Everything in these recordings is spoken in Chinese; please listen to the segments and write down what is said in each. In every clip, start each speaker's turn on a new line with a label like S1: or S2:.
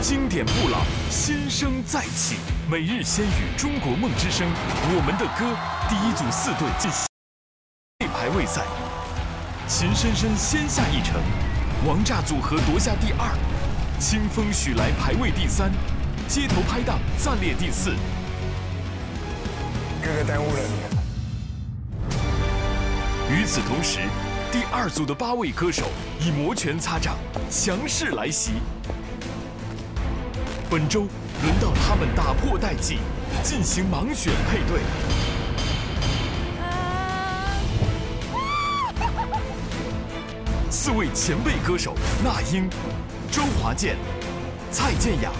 S1: 经典不老，新生再起。每日先与中国梦之声，我们的歌第一组四队进行排位赛，秦深深先下一城，王炸组合夺下第二，清风许来排位第三，街头拍档暂列第四。
S2: 哥哥耽误了
S1: 你。与此同时，第二组的八位歌手以摩拳擦掌，强势来袭。本周轮到他们打破代际，进行盲选配对。四位前辈歌手：那英、周华健、蔡健雅、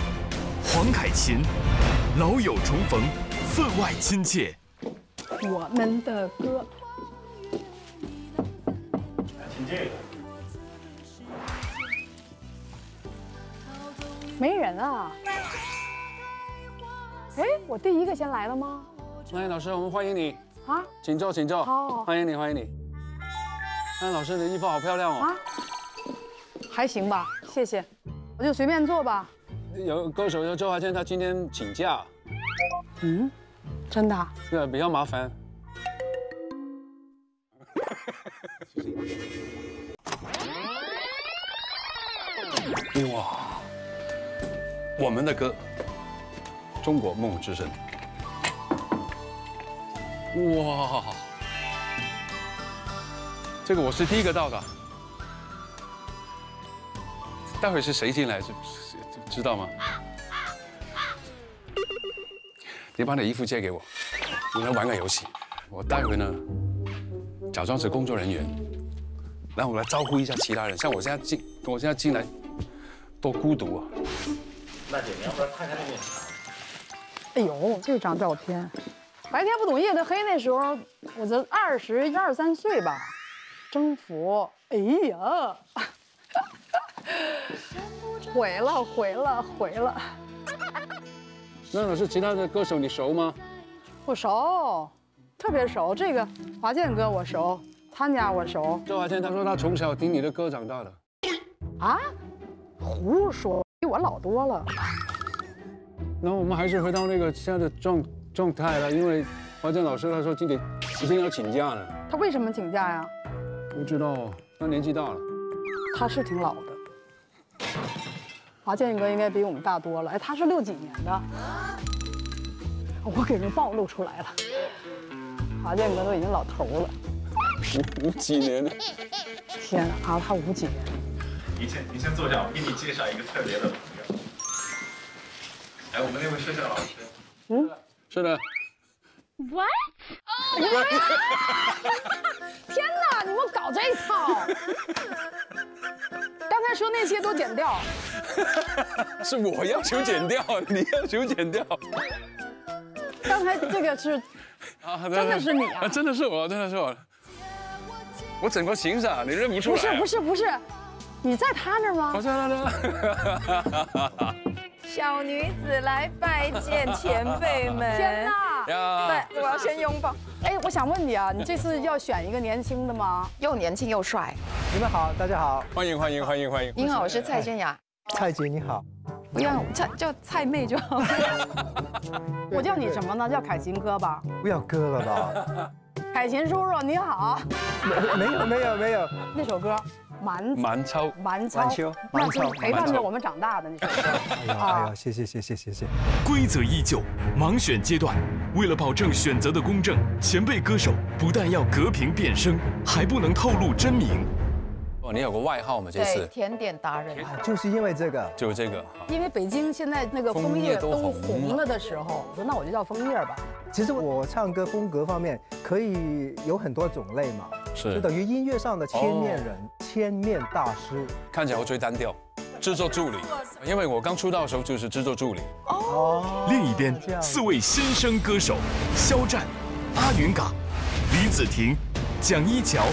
S1: 黄凯芹，老友重逢，分外亲切。
S3: 我们的歌。
S4: 听这个。
S3: 没人啊！哎，我第一个先来了吗？
S5: 那英老师，我们欢迎你啊！请坐，请坐。
S3: 好，
S5: 欢迎你，欢迎你。那英老师，你的衣服好漂亮哦。啊，
S3: 还行吧，谢谢。我就随便坐吧。
S5: 有歌手叫周华健，他今天请假。
S3: 嗯，真的？
S5: 对，比较麻烦。哇！我们的歌，《中国梦之声》。哇，这个我是第一个到的。待会是谁进来？知知道吗？你把你衣服借给我，你来玩个游戏。我待会呢，假装是工作人员，然后我来招呼一下其他人。像我现在进，我现在进来，多孤独啊！
S4: 娜姐，你要不要看看那面墙？
S3: 哎呦，这张照片，白天不懂夜的黑，那时候我才二十二三岁吧，征服，哎呀，毁了毁了毁了。
S5: 那老师，其他的歌手你熟吗？
S3: 我熟，特别熟。这个华健哥我熟，参加我熟。
S5: 周华健他说他从小听你的歌长大的。啊？
S3: 胡说。比我老多了。
S5: 那我们还是回到那个现在的状状态了，因为华健老师他说今天今天要请假呢。
S3: 他为什么请假呀？
S5: 不知道，他年纪大了。
S3: 他是挺老的。华健哥应该比我们大多了。哎，他是六几年的。我给人暴露出来了。华健哥都已经老头了。
S5: 五五几年的。
S3: 天啊，他五几年。
S4: 你先，你先坐下，我给你介绍一个特别的朋友。哎，我们那位摄像老师。嗯，
S5: 是的。
S3: What？天哪！你们搞这一套？刚才说那些都剪掉。
S5: 是我要求剪掉，你要求剪掉。
S3: 刚才这个是，真的是你啊？
S5: 真的是我，真的是我。我整个形象你认不出来？
S3: 不是，不是，不是。你在他那儿吗？
S5: 我在那
S6: 呢。小女子来拜见前辈们。
S3: 天哪！
S6: 对，我要先拥抱。
S3: 哎，我想问你啊，你这次要选一个年轻的吗？
S6: 又年轻又帅。
S7: 你们好，大家好，
S5: 欢迎欢迎欢迎欢迎。
S6: 您好，我是蔡健雅。
S7: 蔡姐你好。
S6: 不要蔡叫蔡妹就好。
S3: 我叫你什么呢？叫凯琴哥吧。
S7: 不要哥了吧。
S3: 凯琴叔叔你好。
S7: 没有没有没有。
S3: 那首歌。蛮
S5: 蛮超，
S3: 蛮超，那是陪伴着我们长大的那首歌。哎
S7: 呀，哎呀，谢谢谢谢谢谢。
S1: 规则依旧，盲选阶段，为了保证选择的公正，前辈歌手不但要隔屏变声，还不能透露真名。
S5: 哦，你有个外号吗？这次
S6: 甜点达人，
S7: 就是因为这个，
S5: 就是这个。
S3: 因为北京现在那个枫叶都红了的时候，我说那我就叫枫叶吧。
S7: 其实我唱歌风格方面可以有很多种类嘛，
S5: 是
S7: 就等于音乐上的千面人、千面大师。
S5: 看起来我最单调，制作助理，因为我刚出道的时候就是制作助理。哦。
S1: 另一边，四位新生歌手：肖战、阿云嘎、李子婷、蒋一乔。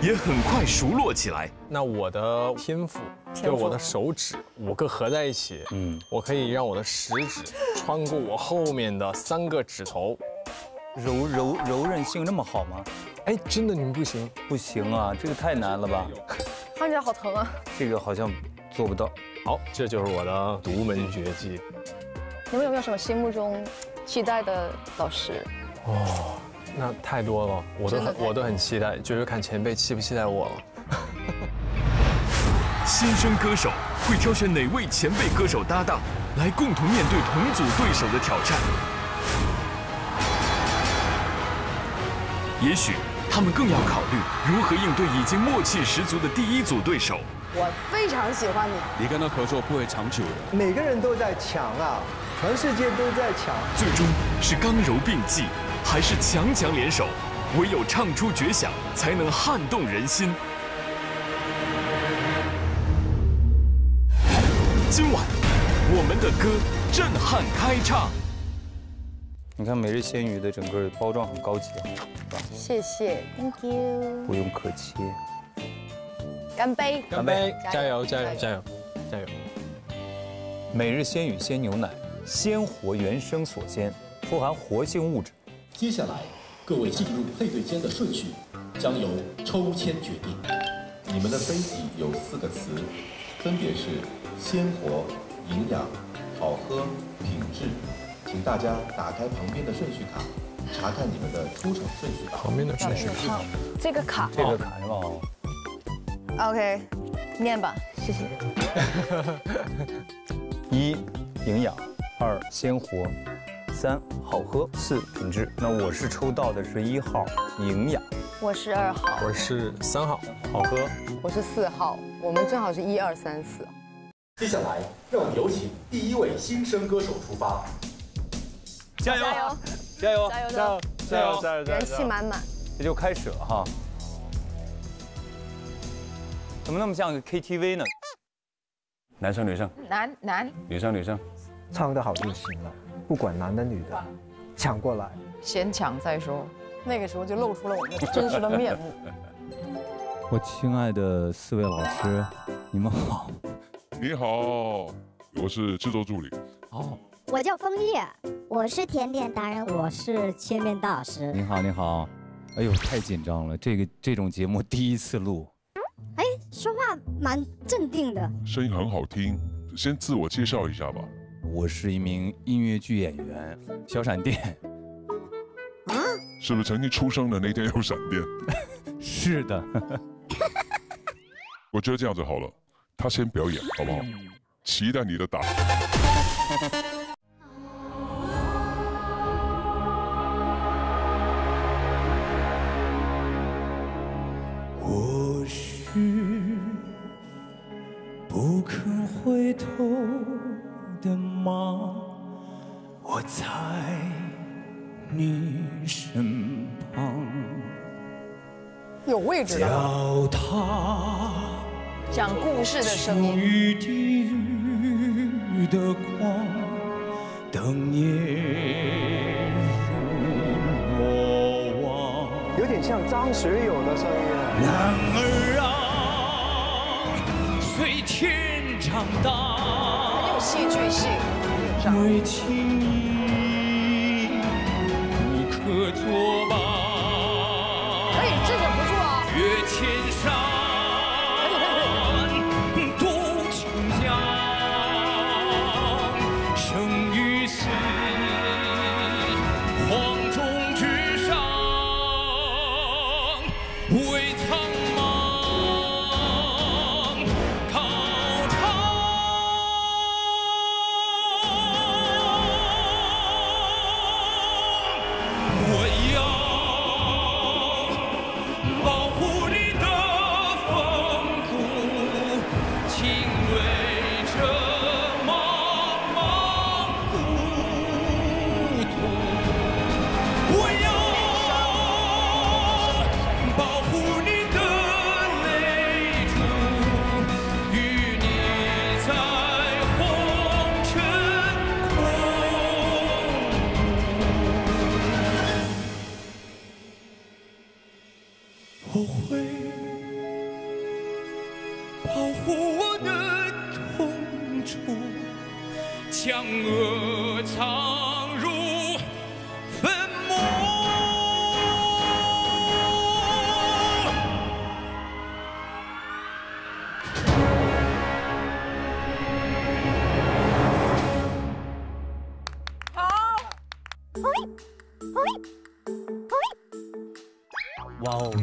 S1: 也很快熟络起来。
S8: 那我的天赋就是我的手指五个合在一起，嗯，我可以让我的食指穿过我后面的三个指头，
S9: 柔柔柔韧性那么好吗？
S8: 哎，真的你们不行？
S9: 不行啊，这个太难了吧？
S6: 看起来好疼啊。
S9: 这个好像做不到。
S8: 好，这就是我的独门绝技。
S10: 你们有没有什么心目中期待的老师？
S8: 哦，那太多了，我都很我都很期待，就是看前辈期不期待我了。
S1: 新生歌手会挑选哪位前辈歌手搭档，来共同面对同组对手的挑战？也许他们更要考虑如何应对已经默契十足的第一组对手。
S3: 我非常喜欢你。
S5: 你跟他合作不会长久的。
S7: 每个人都在抢啊，全世界都在抢。
S1: 最终是刚柔并济，还是强强联手？唯有唱出绝响，才能撼动人心。今晚，我们的歌震撼开唱。
S9: 你看每日鲜鱼的整个包装很高级啊，
S10: 谢谢，Thank you，
S9: 不用客气。
S10: 干杯！
S8: 干杯！加
S10: 加油
S8: 油！加油！加油！加油！
S9: 每日鲜语鲜牛奶，鲜活原生所鲜，富含活性物质。
S11: 接下来，各位进入配对间的顺序将由抽签决定。你们的飞题有四个词，分别是鲜活、营养、好喝、品质。请大家打开旁边的顺序卡，查看你们的出场顺序吧。
S8: 旁边的顺序。
S10: 卡，这个卡
S9: 这个卡是吧？哦
S10: ，OK，念吧，谢谢。
S9: 一营养，二鲜活，三好喝，四品质。那我是抽到的是一号营养，
S10: 我是二号，
S8: 我是三号，
S9: 好喝。
S3: 我是四号，我们正好是一二三四。
S11: 接下来，让我们有请第一位新生歌手出发。
S9: 加油！
S10: 加油！
S9: 加油！
S10: 加油！
S8: 加油！加油！
S10: 元气满满。
S9: 这就开始了哈。怎么那么像个 KTV 呢？
S5: 男生女生，
S10: 男男
S5: 女生女生，
S7: 唱得好就行了，不管男的女的，抢过来。
S10: 先抢再说。
S3: 那个时候就露出了我们 真实的面目。
S9: 我亲爱的四位老师，你们好。
S12: 你好，我是制作助理。
S9: 哦，
S13: 我叫枫叶，我是甜点达人，我是切面大师。
S9: 你好，你好。哎呦，太紧张了，这个这种节目第一次录。
S13: 哎，说话蛮镇定的。
S12: 声音很好听，先自我介绍一下吧。
S9: 我是一名音乐剧演员，小闪电。
S13: 啊？
S12: 是不是曾经出生的那天有闪电？
S9: 是的。
S12: 我觉得这样子好了，他先表演好不好？期待你的答。
S14: 我是不肯回头的马，我在你身旁。
S3: 有位置的。
S14: 脚踏
S10: 讲故事的声音。
S14: 于地狱的光，等夜如落网。
S7: 有点像张学友的声音。
S14: 男儿啊，随天长大。
S10: 很有戏剧性。
S14: 为情义不可作罢。
S3: 哎，这个不错啊。
S14: 越千山，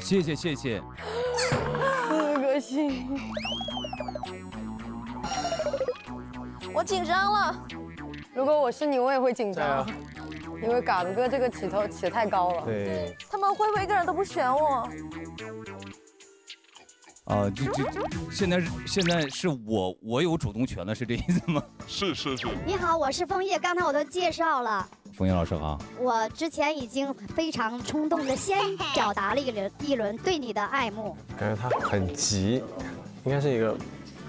S15: 谢谢谢谢。
S16: 四个星。我紧张了。如果我是你，我也会紧张，因为嘎子哥这个起头起的太高了。
S9: 对。
S10: 他们会不会一个人都不选我？
S15: 啊，就就现在是现在是我我有主动权了，是这意思吗？
S12: 是是是。
S13: 你好，我是枫叶，刚才我都介绍了。
S15: 枫叶老师好。
S13: 我之前已经非常冲动的先表达了一轮一轮对你的爱慕。
S8: 感觉他很急，应该是一个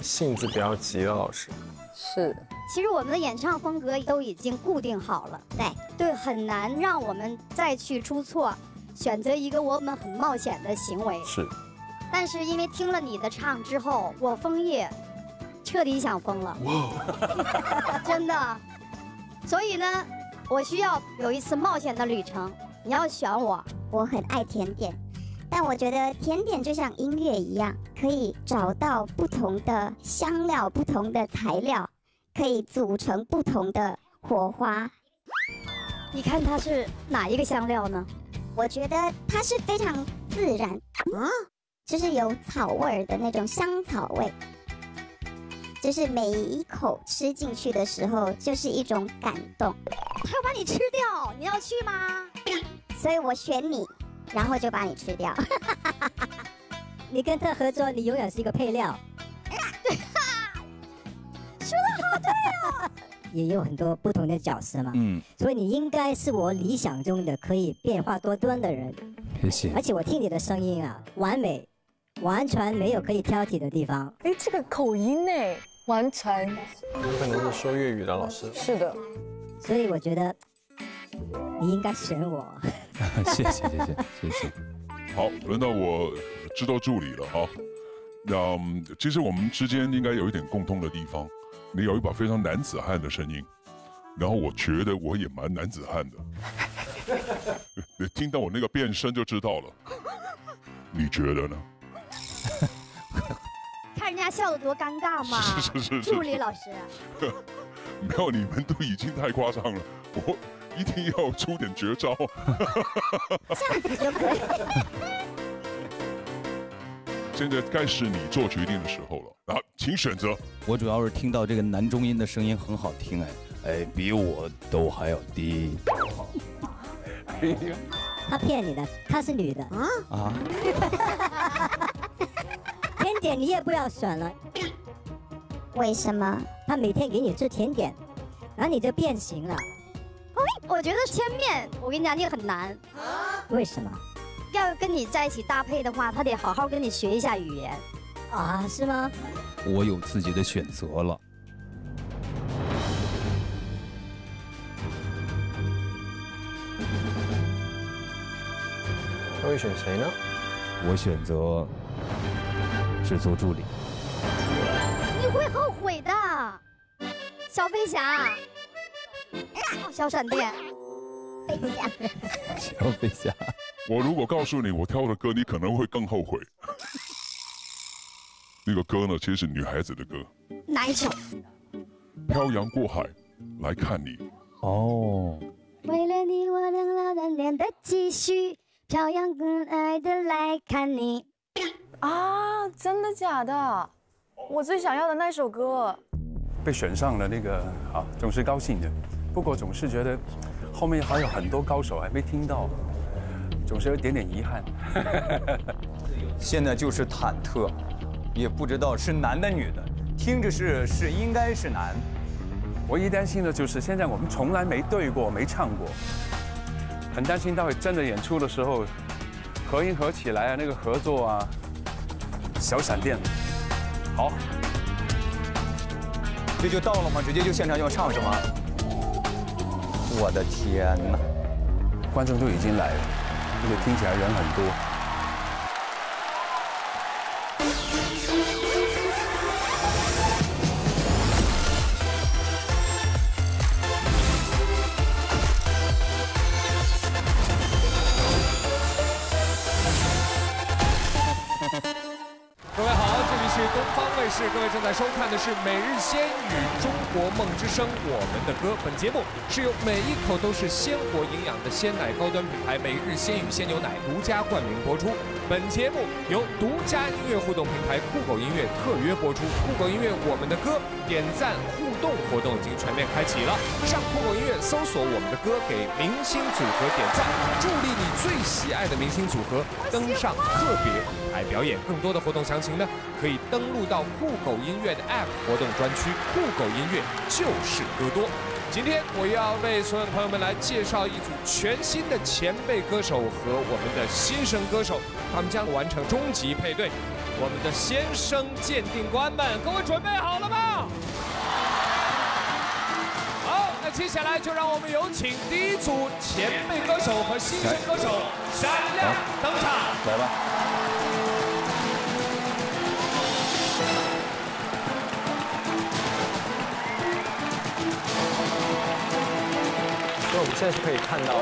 S8: 性子比较急的老师。
S16: 是。
S13: 其实我们的演唱风格都已经固定好了，对对，很难让我们再去出错，选择一个我们很冒险的行为。
S5: 是。
S13: 但是因为听了你的唱之后，我枫叶彻底想疯了，真的。所以呢，我需要有一次冒险的旅程。你要选我，
S17: 我很爱甜点，但我觉得甜点就像音乐一样，可以找到不同的香料、不同的材料，可以组成不同的火花。
S13: 你看它是哪一个香料呢？
S17: 我觉得它是非常自然啊。就是有草味儿的那种香草味，就是每一口吃进去的时候，就是一种感动。
S13: 他要把你吃掉，你要去吗？
S17: 所以我选你，然后就把你吃掉。
S18: 你跟他合作，你永远是一个配料。
S13: 说的好对哦。
S18: 也有很多不同的角色嘛，嗯，所以你应该是我理想中的可以变化多端的人。
S15: 谢谢。
S18: 而且我听你的声音啊，完美。完全没有可以挑剔的地方。
S16: 哎，这个口音呢，完全。
S8: 有可能是说粤语的老师。
S16: 是的，
S18: 所以我觉得你应该选我。
S15: 谢谢谢谢谢谢。
S12: 好，轮到我知道助理了哈。那其实我们之间应该有一点共通的地方。你有一把非常男子汉的声音，然后我觉得我也蛮男子汉的。你听到我那个变声就知道了。你觉得呢？
S13: 看人家笑得多尴尬嘛！
S12: 是是是，
S13: 助理老师，
S12: 没有你们都已经太夸张了，我一定要出点绝招。
S13: 这样子就可以。
S12: 现在该是你做决定的时候了啊，请选择。
S15: 我主要是听到这个男中音的声音很好听哎，哎，比我都还要低。
S18: 他骗你的，她是女的啊啊！甜点你也不要选了，
S17: 为什么？
S18: 他每天给你吃甜点，然后你就变形了。
S13: 哎，我觉得千面，我跟你讲，你很难。
S18: 为什么？
S13: 要跟你在一起搭配的话，他得好好跟你学一下语言。
S18: 啊，是吗？
S15: 我有自己的选择了。
S8: 他会选谁呢？
S15: 我选择是做助理。
S13: 你会后悔的，小飞侠，小闪电，
S17: 飞侠，
S15: 小飞侠。
S12: 我如果告诉你我挑的歌，你可能会更后悔。那个歌呢，其实是女孩子的歌。
S13: 哪一首？
S12: 漂洋过海来看你。
S15: 哦。
S13: 为了你，我冷了当年的积蓄。漂洋过海的来看你
S16: 啊！真的假的？我最想要的那首歌
S5: 被选上了，那个啊，总是高兴的。不过总是觉得后面还有很多高手还没听到，总是有点点遗憾。
S9: 现在就是忐忑，也不知道是男的女的，听着是是应该是男。
S5: 唯一担心的就是现在我们从来没对过，没唱过。很担心，待会真的演出的时候，合音合起来啊，那个合作啊，小闪电，好，
S9: 这就到了吗？直接就现场要唱是吗？我的天哪，
S5: 观众都已经来了，这个听起来人很多。
S19: 各位正在收看的是《每日鲜语中国》。梦之声》，我们的歌。本节目是由每一口都是鲜活营养的鲜奶高端品牌每日鲜语鲜牛奶独家冠名播出。本节目由独家音乐互动平台酷狗音乐特约播出。酷狗音乐《我们的歌》点赞互动活动已经全面开启了，上酷狗音乐搜索我们的歌，给明星组合点赞，助力你最喜爱的明星组合登上特别舞台表演。更多的活动详情呢，可以登录到酷狗音乐的 App 活动专区。酷狗音乐就是歌多。今天我要为所有朋友们来介绍一组全新的前辈歌手和我们的新生歌手，他们将完成终极配对。我们的先生鉴定官们，各位准备好了吗？接下来就让我们有请第一组前辈歌手和新生歌手闪亮登场。
S9: 来吧。
S8: 所以我们现在是可以看到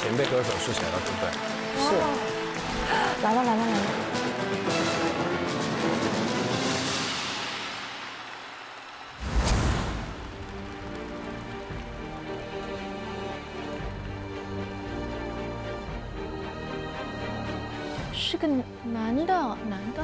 S8: 前辈歌手是谁了，对不对？
S16: 是，来了来了来了。
S10: 个男的，男的。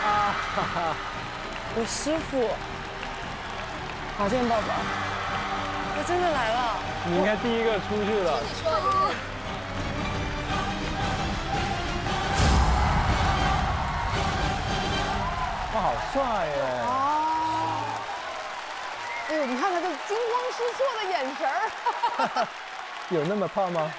S16: 啊哈哈，我师傅，好见爸爸，他真的来了。
S8: 你应该第一个出去了。哇，好帅耶！
S16: 哎呦，你看他这惊慌失措的眼神儿。
S7: 有那么怕吗？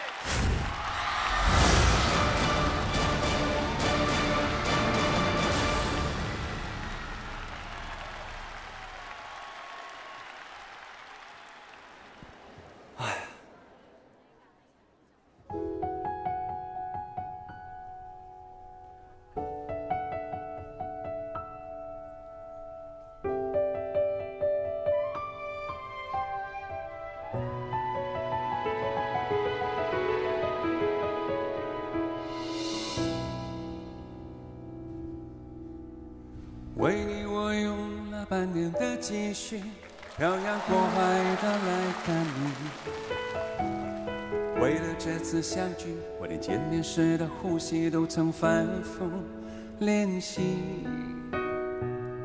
S20: 年的积蓄，漂洋过海的来看你。为了这次相聚，我连见面时的呼吸都曾反复练习。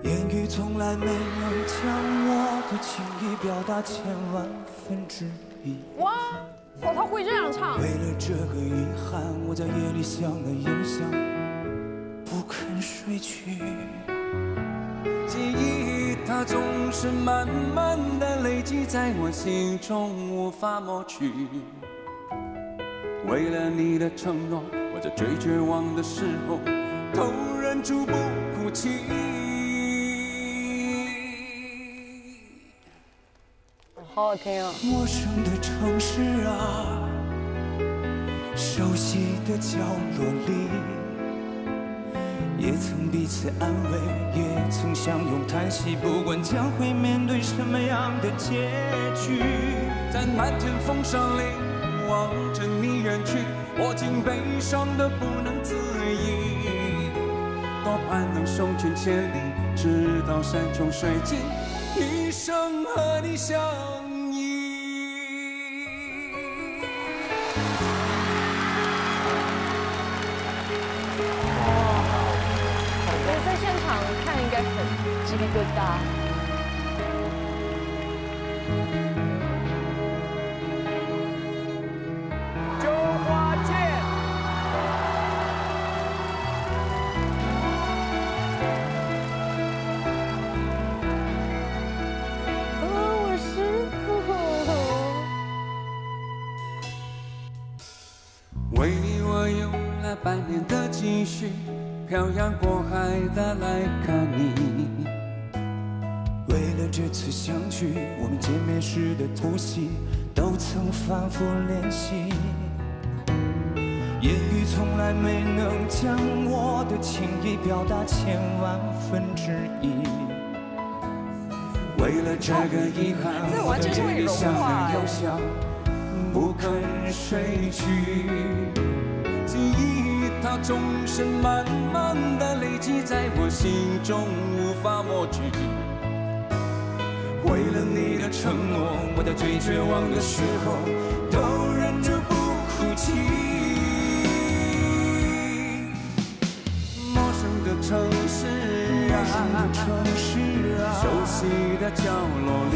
S20: 言语从来没能将我的情意表达千万分之一。
S16: 哇，哦，他会这样唱。
S20: 为了这个遗憾，我在夜里想了又想，不肯睡去。总是慢慢的累积在我心中，无法抹去。为了你的承诺，我在最绝望的时候，都忍住不哭泣。
S16: 好好听啊！
S20: 陌生的城市啊，熟悉的角落里。也曾彼此安慰，也曾相拥叹息，不管将会面对什么样的结局。在漫天风沙里望着你远去，我竟悲伤的不能自已。多盼能送君千里，直到山穷水尽，一生和你相
S10: 很鸡皮疙瘩。
S8: 周
S20: 这次相聚，我们见面时的呼吸都曾反复练习。言语从来没能将我的情意表达千万分之一。为了这个遗憾，
S10: 这完全是会融化
S20: 又想，不肯睡去。记忆它总是慢慢的累积在我心中，无法抹去。为了你的承诺，我在最绝望的时候都忍着不哭泣。陌生的城市啊，熟悉的角落里，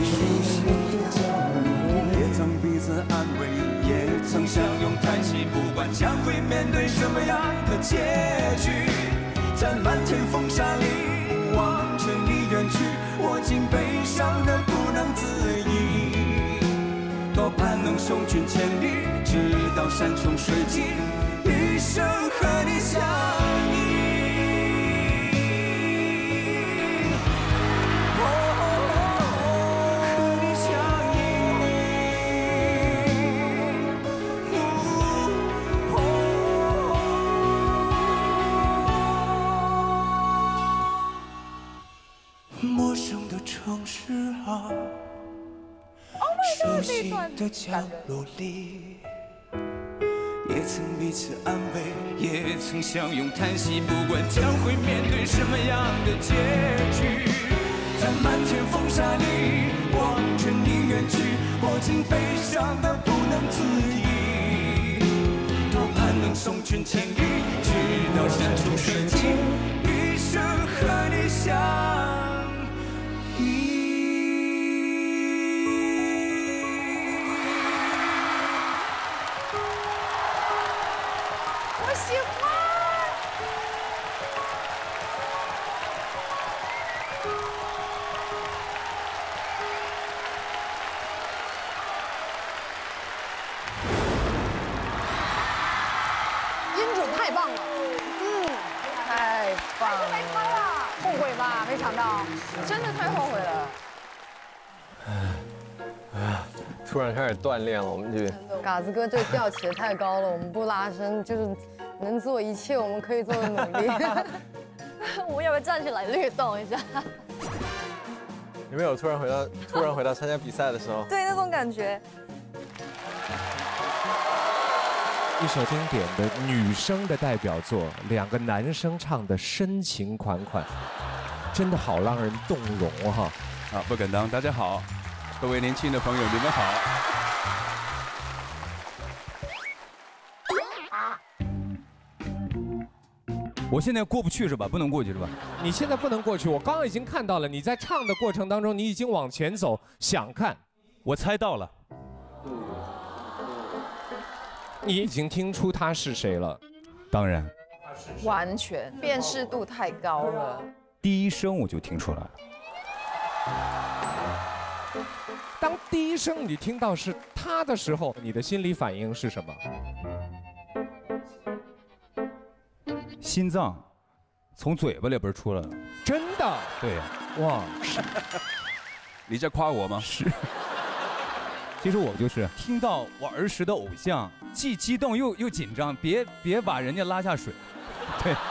S20: 也曾彼此安慰，也曾相拥叹息。不管将会面对什么样的结局，在漫天风沙里望着你远去，我竟悲伤的不能自已。多盼能送君千里，直到山穷水尽，一生和你相依。角落里，也曾彼此安慰，也曾相拥叹息。不管将会面对什么样的结局，在漫天风沙里望着你远去，我竟悲伤的不能自已。多盼能送君千里，直到山穷水尽，一生和你相
S8: 开始锻炼了，我们这
S16: 嘎子哥这吊起的太高了，我们不拉伸，就是能做一切我们可以做的努力。
S10: 我们要不要站起来律动一下？
S8: 有没有突然回到突然回到参加比赛的时候？
S10: 对，那种感觉。
S19: 一首经典的女生的代表作，两个男生唱的深情款款，真的好让人动容哈！
S5: 啊，不敢当，大家好，各位年轻的朋友，你们好。
S15: 我现在过不去是吧？不能过去是吧？
S19: 你现在不能过去，我刚刚已经看到了，你在唱的过程当中，你已经往前走，想看，
S15: 我猜到了，
S19: 你已经听出他是谁了。
S15: 当然，
S10: 完全辨识度太高了。
S15: 第一声我就听出来了。
S19: 当第一声你听到是他的时候，你的心理反应是什么？
S15: 心脏从嘴巴里边出来了。
S19: 真的？
S15: 对呀。
S19: 哇，
S5: 你在夸我吗？
S15: 是。其实我就是听到我儿时的偶像，既激动又又紧张，别别把人家拉下水。对。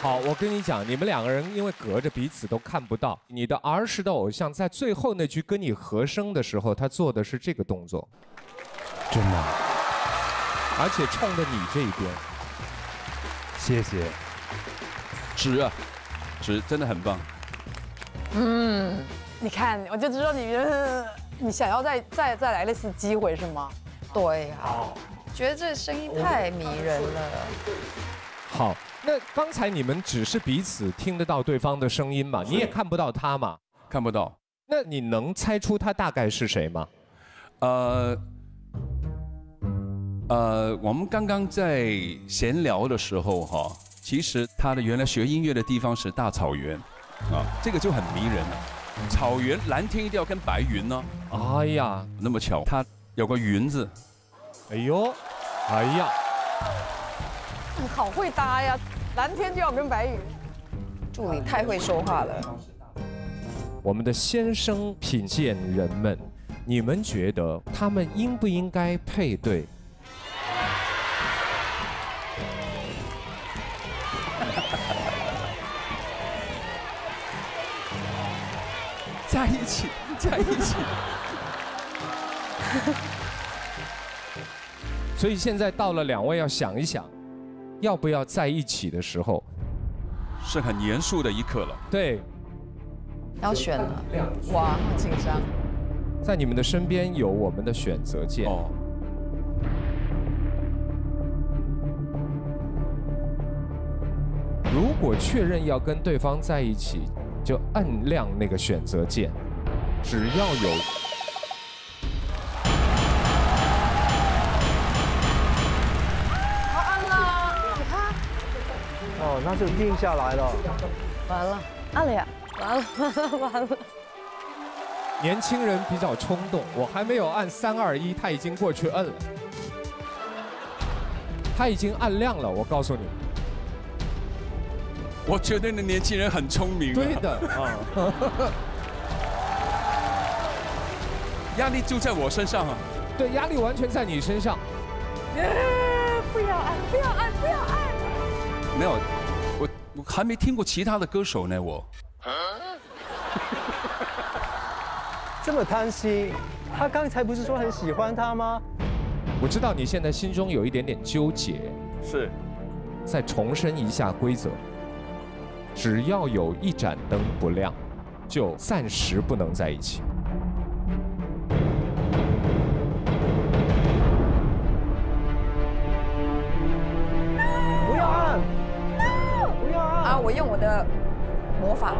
S19: 好，我跟你讲，你们两个人因为隔着彼此都看不到，你的儿时的偶像在最后那句跟你和声的时候，他做的是这个动作，
S15: 真的，
S19: 而且冲着你这一边。
S15: 谢谢。
S5: 值啊，值，真的很棒。
S16: 嗯，你看，我就知道你们，你想要再再再来一次机会是吗？
S10: 对呀、觉得这声音太迷人了。
S19: 好，那刚才你们只是彼此听得到对方的声音嘛，你也看不到他嘛，
S5: 看不到。
S19: 那你能猜出他大概是谁吗？
S5: 呃，呃，我们刚刚在闲聊的时候哈，其实他的原来学音乐的地方是大草原，啊，这个就很迷人了。草原蓝天一定要跟白云呢。
S19: 哎呀，
S5: 那么巧，他有个云字。
S19: 哎呦，哎呀，
S16: 你好会搭呀，蓝天就要跟白云。
S10: 助理太会说话了。
S19: 我们的先生品鉴人们，你们觉得他们应不应该配对？
S5: 在一起，在一起。
S19: 所以现在到了两位要想一想，要不要在一起的时候，
S5: 是很严肃的一刻了。
S19: 对，
S10: 要选了，哇，好紧张。
S19: 在你们的身边有我们的选择键。哦。如果确认要跟对方在一起，就按亮那个选择键，只要有。
S7: 那就定下来了。
S10: 完了，按了呀，完了，完了。
S19: 年轻人比较冲动，我还没有按三二一，他已经过去摁了，他已经按亮了，我告诉你。
S5: 我觉得那年轻人很聪明。
S19: 对的啊，
S5: 压力就在我身上啊。
S19: 对，压力完全在你身上。
S16: 不要按，不要按，不要按。
S5: 没有，我我还没听过其他的歌手呢，我。
S7: 这么贪心，他刚才不是说很喜欢他吗？
S19: 我知道你现在心中有一点点纠结，
S5: 是。
S19: 再重申一下规则：只要有一盏灯不亮，就暂时不能在一起。
S10: 我用我的魔法。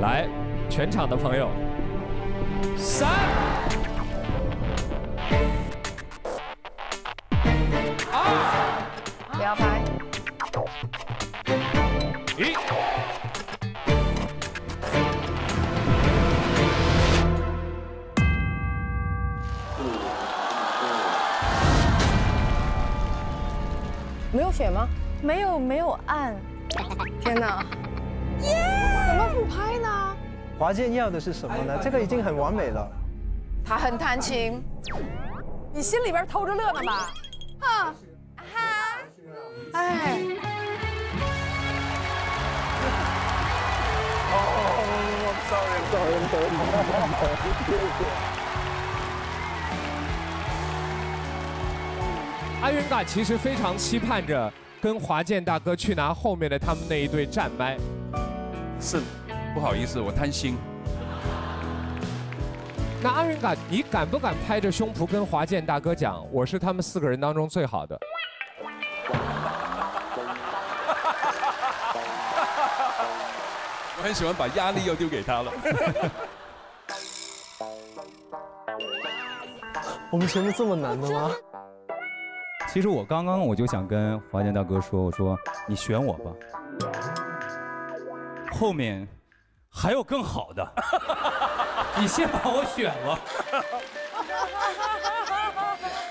S19: 来，全场的朋友，三、
S10: 没有选吗？没有，没有按。天哪！
S16: 耶！怎么不拍呢？
S7: 华健要的是什么呢？这个已经很完美了。
S10: 他很弹琴，
S16: 你心里边偷着乐呢吧？啊哈！哎。
S7: 哦，sorry，sorry，sorry。
S19: 阿云嘎其实非常期盼着。跟华健大哥去拿后面的他们那一对站麦，
S5: 是，不好意思，我贪心。
S19: 那阿云嘎，你敢不敢拍着胸脯跟华健大哥讲，我是他们四个人当中最好的？
S5: 我很喜欢把压力又丢给他了。
S7: 我们全部这么难的吗？
S15: 其实我刚刚我就想跟华健大哥说，我说你选我吧，后面还有更好的，你先把我选了。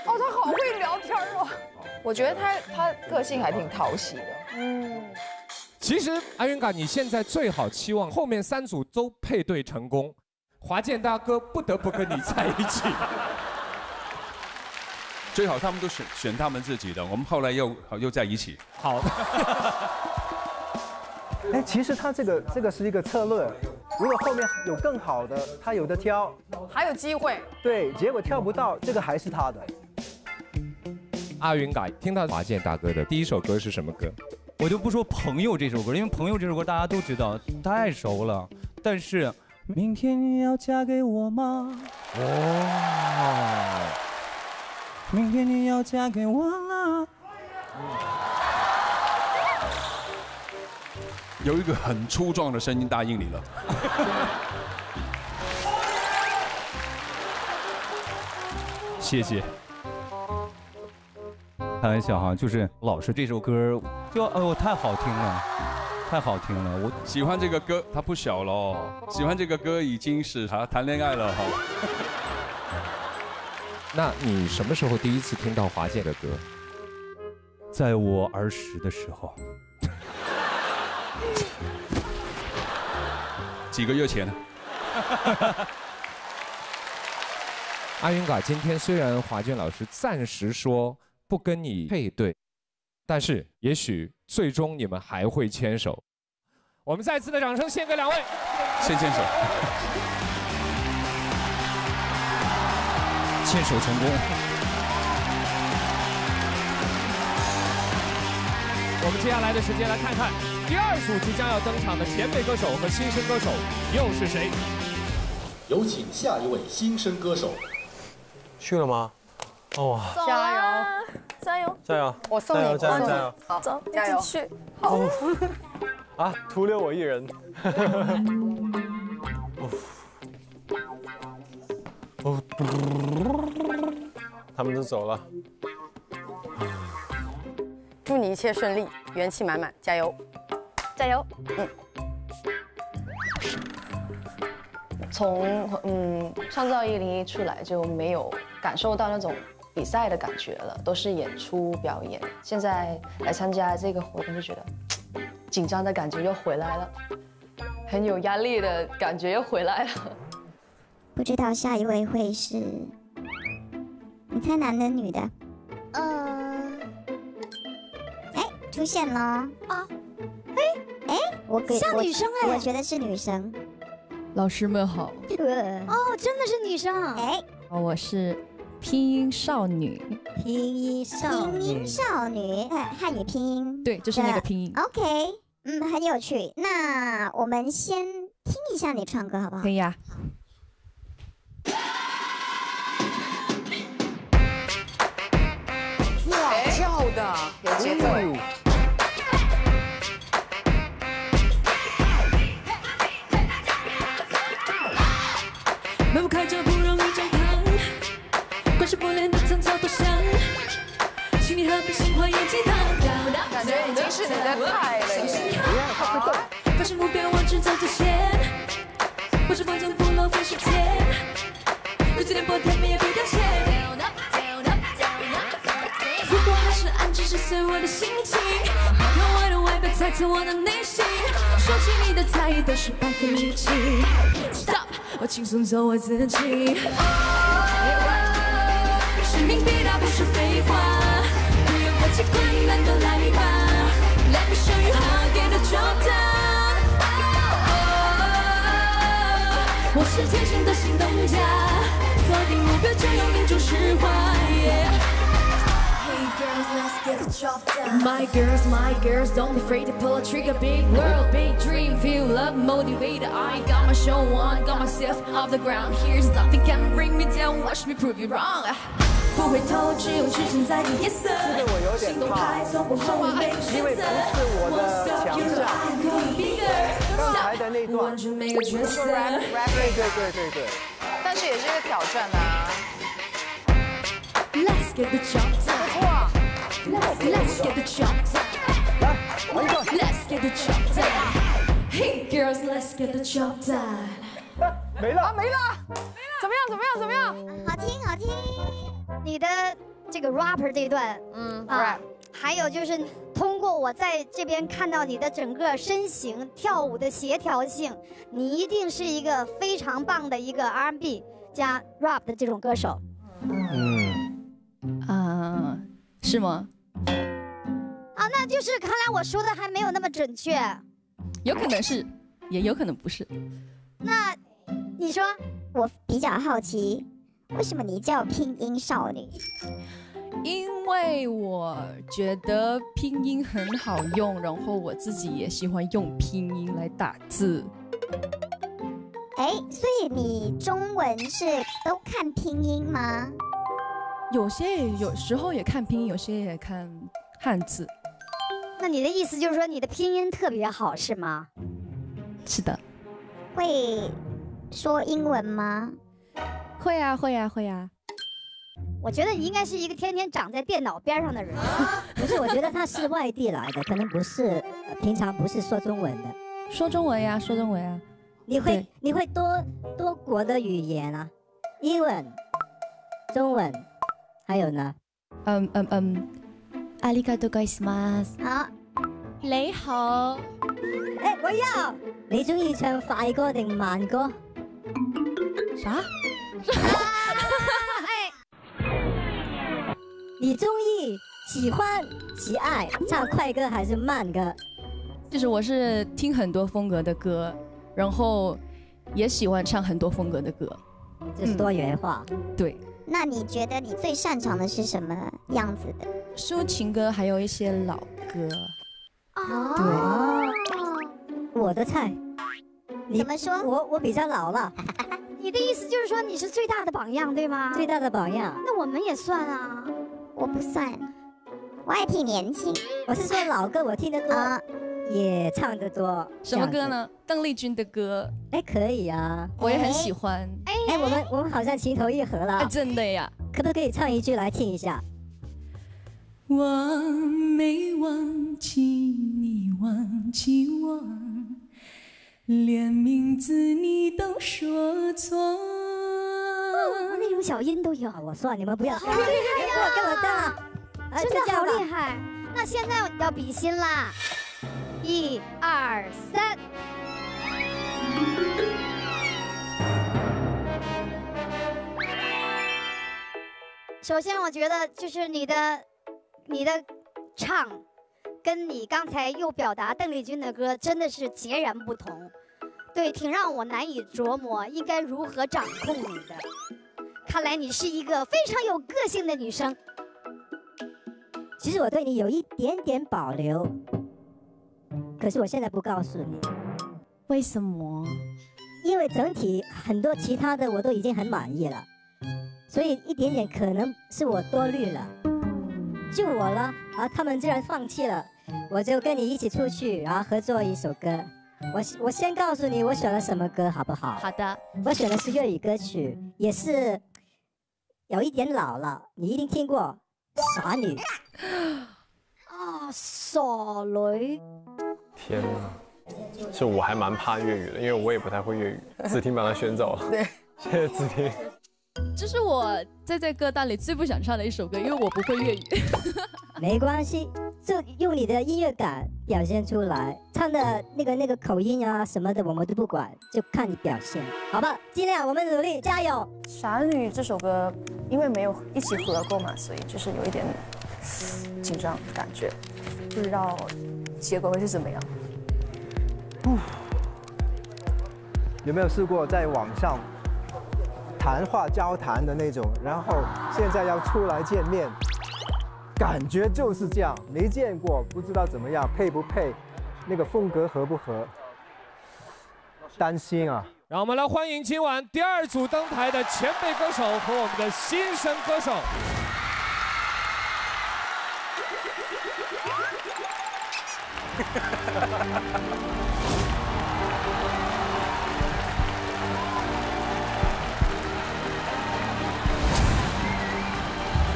S16: 哦，他好会聊天哦。
S10: 我觉得他他个性还挺讨喜的。嗯。
S19: 其实阿云嘎，你现在最好期望后面三组都配对成功，华健大哥不得不跟你在一起。
S5: 最好他们都选选他们自己的，我们后来又又在一起。
S19: 好。
S7: 哎，其实他这个这个是一个策略，如果后面有更好的，他有的挑，
S16: 还有机会。
S7: 对，结果跳不到，这个还是他的。
S19: 阿云嘎，听到华健大哥的第一首歌是什么歌？
S15: 我就不说《朋友》这首歌，因为《朋友》这首歌大家都知道，太熟了。但是，明天你要嫁给我吗？哦。明天你要嫁给我了。
S5: 有一个很粗壮的声音答应你了。
S15: 谢谢。开玩笑哈，就是老师这首歌，就哎呦太好听了，太好听了。我
S5: 喜欢这个歌，他不小了，喜欢这个歌已经是他谈恋爱了哈。
S19: 那你什么时候第一次听到华健的歌？
S15: 在我儿时的时候，
S5: 几个月前。
S19: 阿云嘎，今天虽然华健老师暂时说不跟你配对，但是也许最终你们还会牵手。我们再次的掌声献给两位，
S5: 先牵手。
S15: 牵手成功。
S19: 我们接下来的时间来看看第二组即将要登场的前辈歌手和新生歌手又是谁？
S11: 有请下一位新生歌手。
S8: 去了吗？哦，
S16: 加油！
S10: 加油！
S8: 加油！
S16: 我送你，
S8: 加油！加油！加油！
S16: 好，
S10: 走，
S16: 加油
S10: 一起去。好。
S8: 啊，徒留我一人。哦，他们都走了。
S16: 祝你一切顺利，元气满满，加油！
S10: 加油！
S16: 嗯。
S6: 从嗯创造一零一出来就没有感受到那种比赛的感觉了，都是演出表演。现在来参加这个活动就觉得紧张的感觉又回来了，很有压力的感觉又回来了。
S17: 不知道下一位会是？你猜男的女的？
S13: 呃，
S17: 哎，出现了啊！哎哎，我给
S13: 像
S17: 我
S13: 女生哎
S17: 我觉得是女生。
S21: 老师们好，
S13: 哦，真的是女生。
S17: 哎，
S21: 我是拼音少女，
S17: 拼音少女拼音少女，呃，汉语拼音。
S21: 对，就是那个拼音。
S17: OK，嗯，很有趣。那我们先听一下你唱歌好不好？
S21: 可以啊。
S10: 是你的菜了耶
S22: 好，发现目标往直走最前，不是方向不浪费时间，日子颠簸甜蜜也不凋谢。如果还是暗指是随我的心情，别看我的外表猜测我的内心，说起你的在意都是白费力气。Stop，我轻松做我自己。使命必达不是废话，不用客气，困难都 我是天生的行动家，锁定目标就有命中石化。Hey girls, let's get the job done. My girls, my girls, don't be afraid to pull a trigger. Big world, big dream, feel love, motivated. I got my show on, got myself off the ground. Here's nothing can bring me down, watch me prove you wrong. 不回头，只有时间在进夜色。行动派，从不后悔选择。Won't stop you, I'm going bigger.
S7: 刚才的那段，
S22: 完成每个角色。
S7: 对对对对对。
S10: 但是也是一个挑战啊。
S22: Let's get the job done. Let's get the job done. Let's get the job done. Hey girls, let's
S7: 没了，
S16: 没了，怎么样？怎么样？怎么样？
S13: 好听，好听。你的这个 rapper 这一段，
S10: 嗯
S13: 啊，还有就是通过我在这边看到你的整个身形、跳舞的协调性，你一定是一个非常棒的一个 R&B 加 rap 的这种歌手。
S8: 嗯，
S21: 啊，是吗？
S13: 啊，那就是看来我说的还没有那么准确。
S21: 有可能是，也有可能不是。
S13: 那你说，
S17: 我比较好奇，为什么你叫拼音少女？
S21: 因为我觉得拼音很好用，然后我自己也喜欢用拼音来打字。
S17: 哎，所以你中文是都看拼音吗？
S21: 有些有时候也看拼音，有些也看汉字。
S13: 那你的意思就是说你的拼音特别好是吗？
S21: 是的。
S17: 会说英文吗？
S21: 会啊，会啊，会啊。
S13: 我觉得你应该是一个天天长在电脑边上的人。
S18: 不是，我觉得他是外地来的，可能不是呃平常不是说中文的。
S21: 说中文呀，说中文呀。
S18: 你会你会多多国的语言啊？英文、中文，还有呢？
S21: 嗯嗯嗯，阿里嘎多ございます。
S17: 好，
S21: 你好。
S18: 哎，我要。你中意唱快歌定慢歌？
S21: 啥？
S18: 你中意、喜欢、喜爱唱快歌还是慢歌？
S21: 就是我是听很多风格的歌，然后也喜欢唱很多风格的歌。
S18: 就是多元化。
S21: 对，
S17: 那你觉得你最擅长的是什么样子的？
S21: 抒情歌还有一些老歌。
S17: 哦，
S18: 我的菜。你
S17: 怎么说？
S18: 我我比较老了。
S13: 你的意思就是说你是最大的榜样，对吗？
S18: 最大的榜样。
S13: 那我们也算啊。
S17: 我不算，我还挺年轻。
S18: 我是说老歌我听得多，也唱得多。
S21: 什么歌呢？邓丽君的歌。
S18: 哎，可以啊，
S21: 我也很喜欢。
S18: 哎哎，我们我们好像情投意合了。
S21: 真的呀？
S18: 可不可以唱一句来听一下？
S22: 我没忘记你，忘记我，连名字你都说错。
S13: 哦，那种小音都有。
S18: 我算你们不要，
S13: 好厉害呀！
S18: 给我当了，
S13: 真的好厉害。那现在要比心啦，一二三。首先，我觉得就是你的。你的唱，跟你刚才又表达邓丽君的歌真的是截然不同，对，挺让我难以琢磨应该如何掌控你的。看来你是一个非常有个性的女生。
S18: 其实我对你有一点点保留，可是我现在不告诉你，
S21: 为什么？
S18: 因为整体很多其他的我都已经很满意了，所以一点点可能是我多虑了。就我了啊！他们既然放弃了，我就跟你一起出去，然后合作一首歌。我我先告诉你，我选了什么歌，好不好？
S21: 好的。
S18: 我选的是粤语歌曲，也是有一点老了，你一定听过《傻女》
S13: 啊，傻女。
S8: 天哪！是我还蛮怕粤语的，因为我也不太会粤语。子婷把它选走了。
S21: 对，
S8: 谢谢子婷。
S21: 这是我在这歌单里最不想唱的一首歌，因为我不会粤语。
S18: 没关系，就用你的音乐感表现出来，唱的那个那个口音啊什么的，我们都不管，就看你表现，好吧？尽量，我们努力，加油！
S6: 傻女这首歌，因为没有一起合过嘛，所以就是有一点紧张感觉，不知道结果会是怎么样。
S7: 有没有试过在网上？谈话交谈的那种，然后现在要出来见面，感觉就是这样，没见过，不知道怎么样，配不配，那个风格合不合，担心啊。
S19: 让我们来欢迎今晚第二组登台的前辈歌手和我们的新生歌手。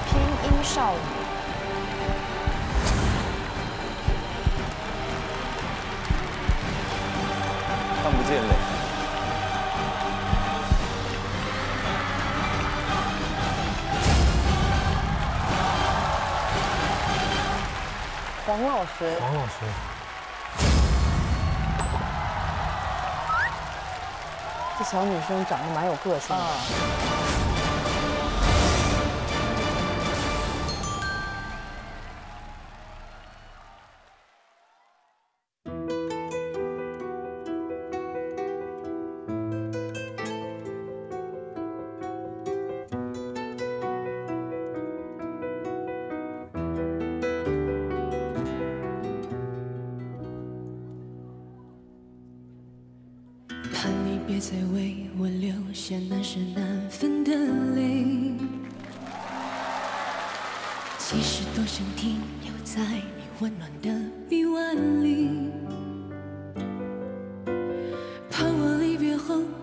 S6: 拼音少女，
S8: 看不见嘞。
S6: 黄老师，
S8: 黄老师，
S6: 这小女生长得蛮有个性的。
S22: 再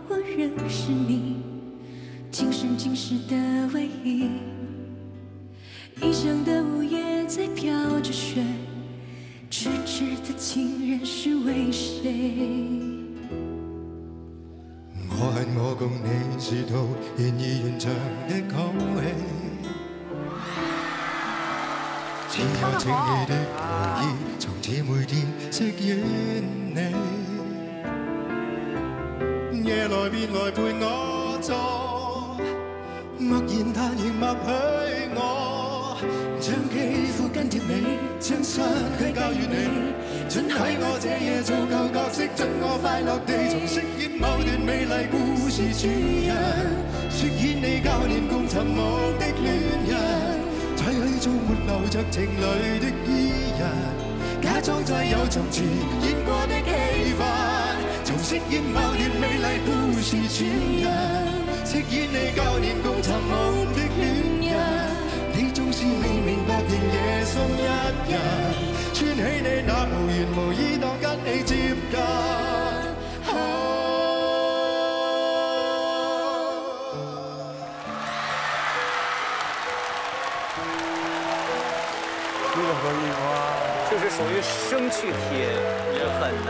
S22: 我仍是你今生今世的唯一。异乡的午夜在飘着雪，痴痴的情人是为谁？
S23: 我恨我共你是套现已润着的口气，只有情意的回忆，从此每天饰演你。夜来便来陪我坐，默然但仍默许我，将肌肤跟贴你，将身躯交予你。准喺我这夜做旧角色，准我快乐地重饰演某段美丽故事主人。饰演你教練共尋夢的恋人，在去做没流着情淚的伊人，假装再有从前演过的戏份，從飾演某段美麗故事主人，飾演你教練共尋夢的戀人。你縱是未明白，仍夜深一人，穿起你那無緣無意當跟你接近。
S9: 这个和音哇，就是属于生去贴也很难。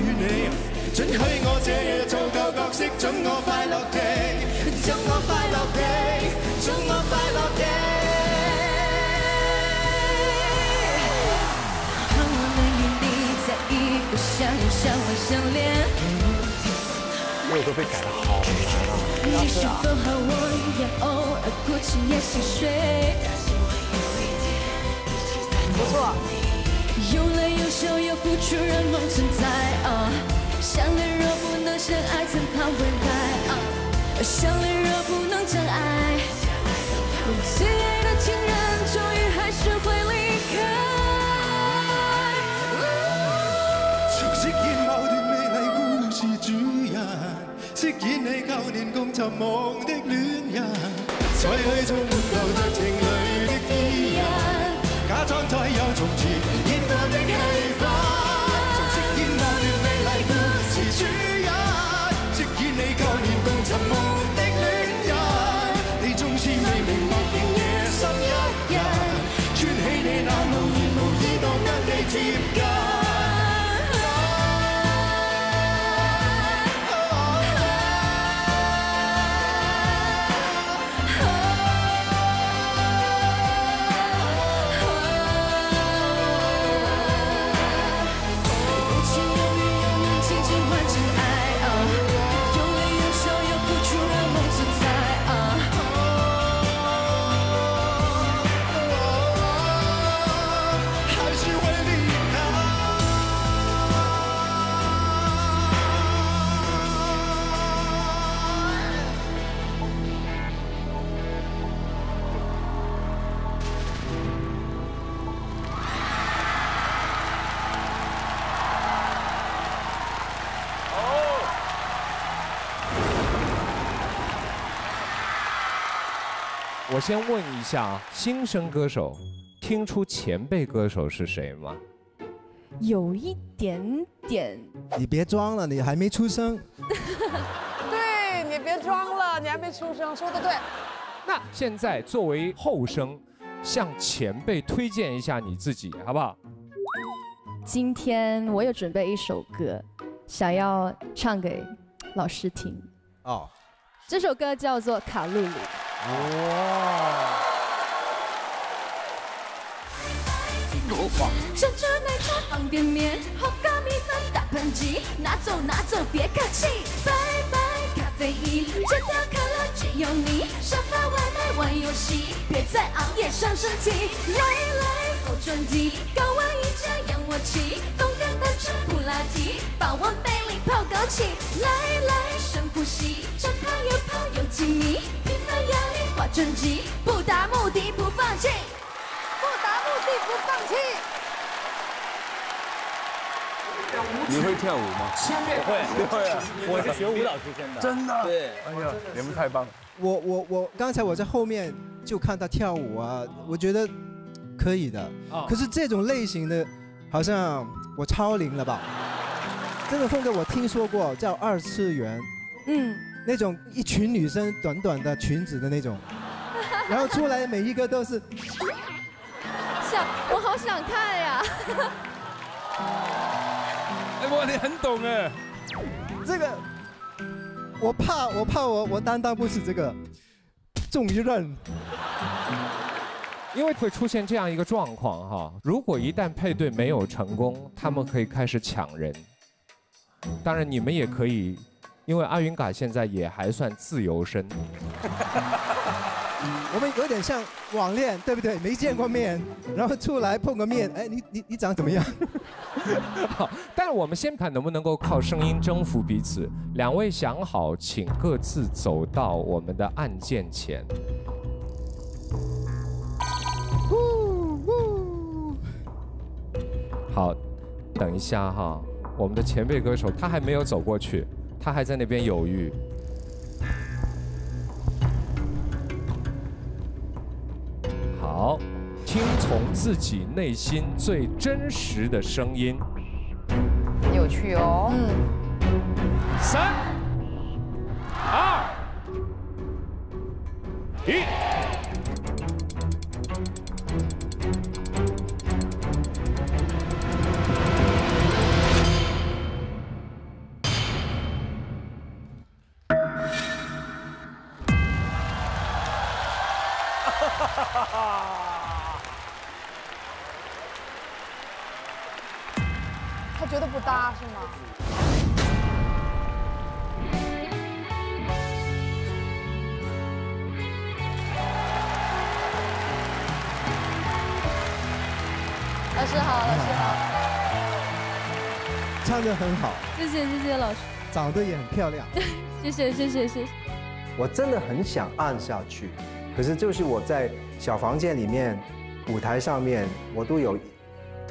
S22: 你，
S23: 准許我這夜做舊角色，准我快樂地，准我快樂地，准我快樂地。
S22: 让我们与你在一个相拥、相恋。
S8: 这首歌被改的好难啊！
S22: 你是否和我一样，偶尔孤寂也？
S16: 不错。
S22: 有泪有笑有付出，让梦存在啊！相恋若不能相爱，怎怕分开啊？相恋若不能相爱，最爱的情人终于还是会离开。
S23: 從飾演某段美丽故事主人，饰演你旧年共寻梦的恋人，再去做没流着情
S19: 先问一下啊，新生歌手听出前辈歌手是谁吗？
S21: 有一点点，
S7: 你别装了，你还没出生。
S16: 对你别装了，你还没出生，说的对。
S19: 那现在作为后生，向前辈推荐一下你自己，好不好？
S21: 今天我有准备一首歌，想要唱给老师听。
S7: 哦，
S21: 这首歌叫做《卡路里》。
S22: 珍珠奶茶方便面，红高米粉大盘鸡，拿走拿走别客气，拜拜咖啡因，戒掉可乐只有你，沙发外卖玩游戏，别再熬夜伤身体，来来后转地，高温瑜伽仰卧起，动感单车普拉提，保温杯里泡枸杞，来来深呼吸，长跑又跑又亲密，平凡压力化成绩，不达目的不放弃。
S16: 不达目的不放弃。
S5: 你会跳舞吗？
S9: 我会，会啊，我是学舞蹈出身的。
S7: 真的
S9: 对，
S5: 哎呀，你们太棒了。
S7: 我我我刚才我在后面就看他跳舞啊，我觉得可以的。
S19: 哦
S7: 可是这种类型的，好像我超龄了吧？这个风格我听说过，叫二次元，
S21: 嗯，
S7: 那种一群女生短短的裙子的那种，然后出来每一个都是，
S21: 想，我好想看呀！
S5: 哎，哇，你很懂哎。
S7: 这个我怕我怕我我担当不起这个，重一任。
S19: 因为会出现这样一个状况哈，如果一旦配对没有成功，他们可以开始抢人。当然，你们也可以，因为阿云嘎现在也还算自由身。
S7: 我们有点像网恋，对不对？没见过面，然后出来碰个面，哎，你你你长得怎么样？
S19: 好，但是我们先看能不能够靠声音征服彼此。两位想好，请各自走到我们的案件前。好，等一下哈，我们的前辈歌手他还没有走过去，他还在那边犹豫。好，听从自己内心最真实的声音。
S10: 有趣哦。嗯。
S19: 三、二、一。
S16: 是吗？
S6: 老师好，老师好，
S7: 唱得很好，
S21: 谢谢谢谢老师，
S7: 长得也很漂亮。
S21: 谢谢谢谢谢谢。
S7: 我真的很想按下去，可是就是我在小房间里面，舞台上面，我都有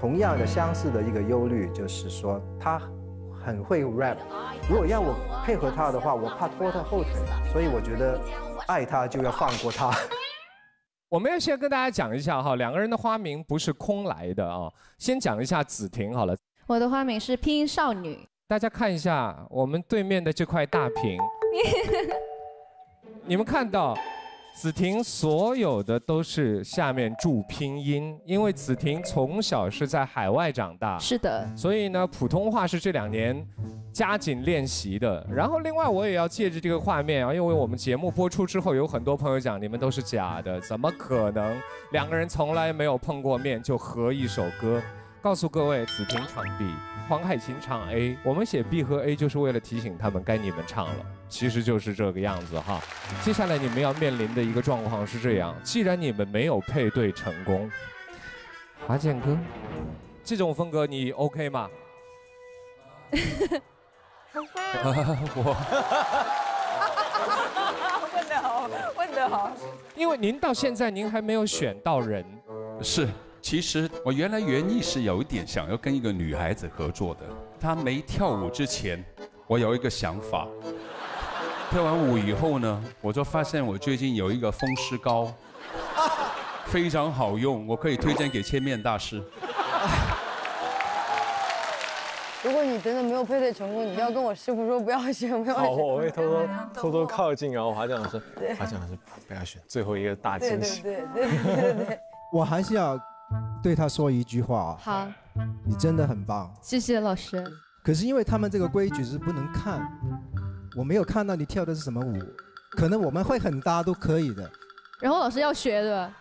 S7: 同样的相似的一个忧虑，就是说他很会 rap，如果让我配合他的话，我怕拖他后腿，所以我觉得爱他就要放过他。
S19: 我们要先跟大家讲一下哈，两个人的花名不是空来的啊。先讲一下子婷好了，
S21: 我的花名是拼音少女。
S19: 大家看一下我们对面的这块大屏，你们看到子婷所有的都是下面注拼音，因为子婷从小是在海外长大，
S21: 是的，
S19: 所以呢普通话是这两年加紧练习的。然后另外我也要借着这个画面啊，因为我们节目播出之后，有很多朋友讲你们都是假的，怎么可能两个人从来没有碰过面就合一首歌？告诉各位，子婷唱 B，黄海芹唱 A，我们写 B 和 A 就是为了提醒他们该你们唱了，其实就是这个样子哈。接下来你们要面临的一个状况是这样，既然你们没有配对成功，华健哥，这种风格你 OK 吗？我
S10: 问得好，问得好。
S19: 因为您到现在您还没有选到人，
S5: 是，其实我原来原意是有一点想要跟一个女孩子合作的。她没跳舞之前，我有一个想法。跳完舞以后呢，我就发现我最近有一个风湿膏，非常好用，我可以推荐给千面大师。
S16: 如果你真的没有配对成功，你要跟我师傅说不要选，不要
S8: 好，
S16: 选。
S8: 我会偷偷偷偷靠近，然后华强老师
S16: 对，
S8: 华强老师不要选，最后一个大
S16: 对对
S8: 惊喜。
S16: 对对对对对。
S7: 我还是要对他说一句话啊，
S21: 好，
S7: 你真的很棒。
S21: 谢谢老师。
S7: 可是因为他们这个规矩是不能看，我没有看到你跳的是什么舞，可能我们会很搭都可以的。
S21: 然后老师要学的，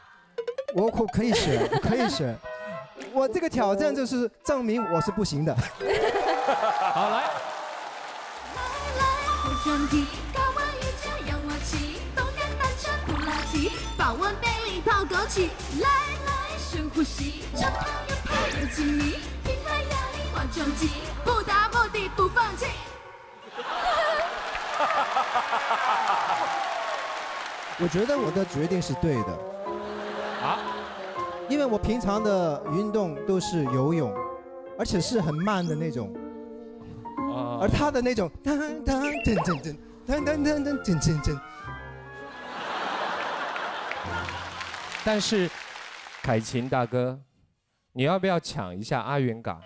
S7: 我我可以学，我可以学。我这个挑战就是证明我是不行的。
S19: 好来。
S22: 不达目的不放弃。
S7: 我觉得我的决定是对的。
S19: 啊，
S7: 因为我平常的运动都是游泳，而且是很慢的那种，而他的那种当当噔噔噔噔噔噔噔噔噔噔，
S19: 但是凯琴大哥，你要不要抢一下阿元港？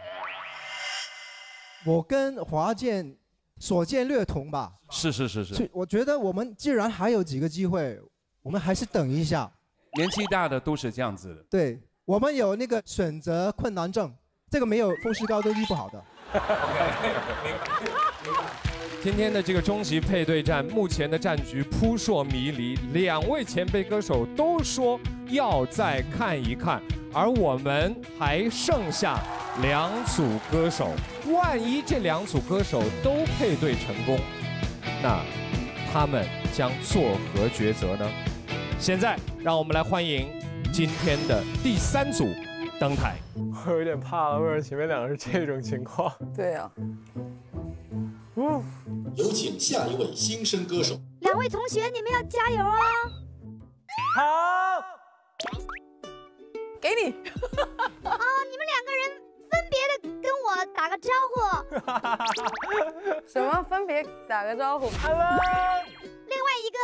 S7: 我跟华健所见略同吧。
S5: 是是是是，
S7: 所以我觉得我们既然还有几个机会，我们还是等一下。
S5: 年纪大的都是这样子的。
S7: 对，我们有那个选择困难症，这个没有风湿膏都医不好的。
S19: 今天的这个终极配对战，目前的战局扑朔迷离，两位前辈歌手都说要再看一看，而我们还剩下两组歌手，万一这两组歌手都配对成功，那他们将作何抉择呢？现在让我们来欢迎今天的第三组登台。
S8: 我有点怕了，为什么前面两个是这种情况？
S16: 对呀、
S11: 有请下一位新生歌手。
S13: 两位同学，你们要加油哦！
S8: 好，
S16: 给你。
S13: 啊，你们两个人分别的跟我打个招呼。
S16: 什么？分别打个招呼。
S8: Hello。
S13: 另外一个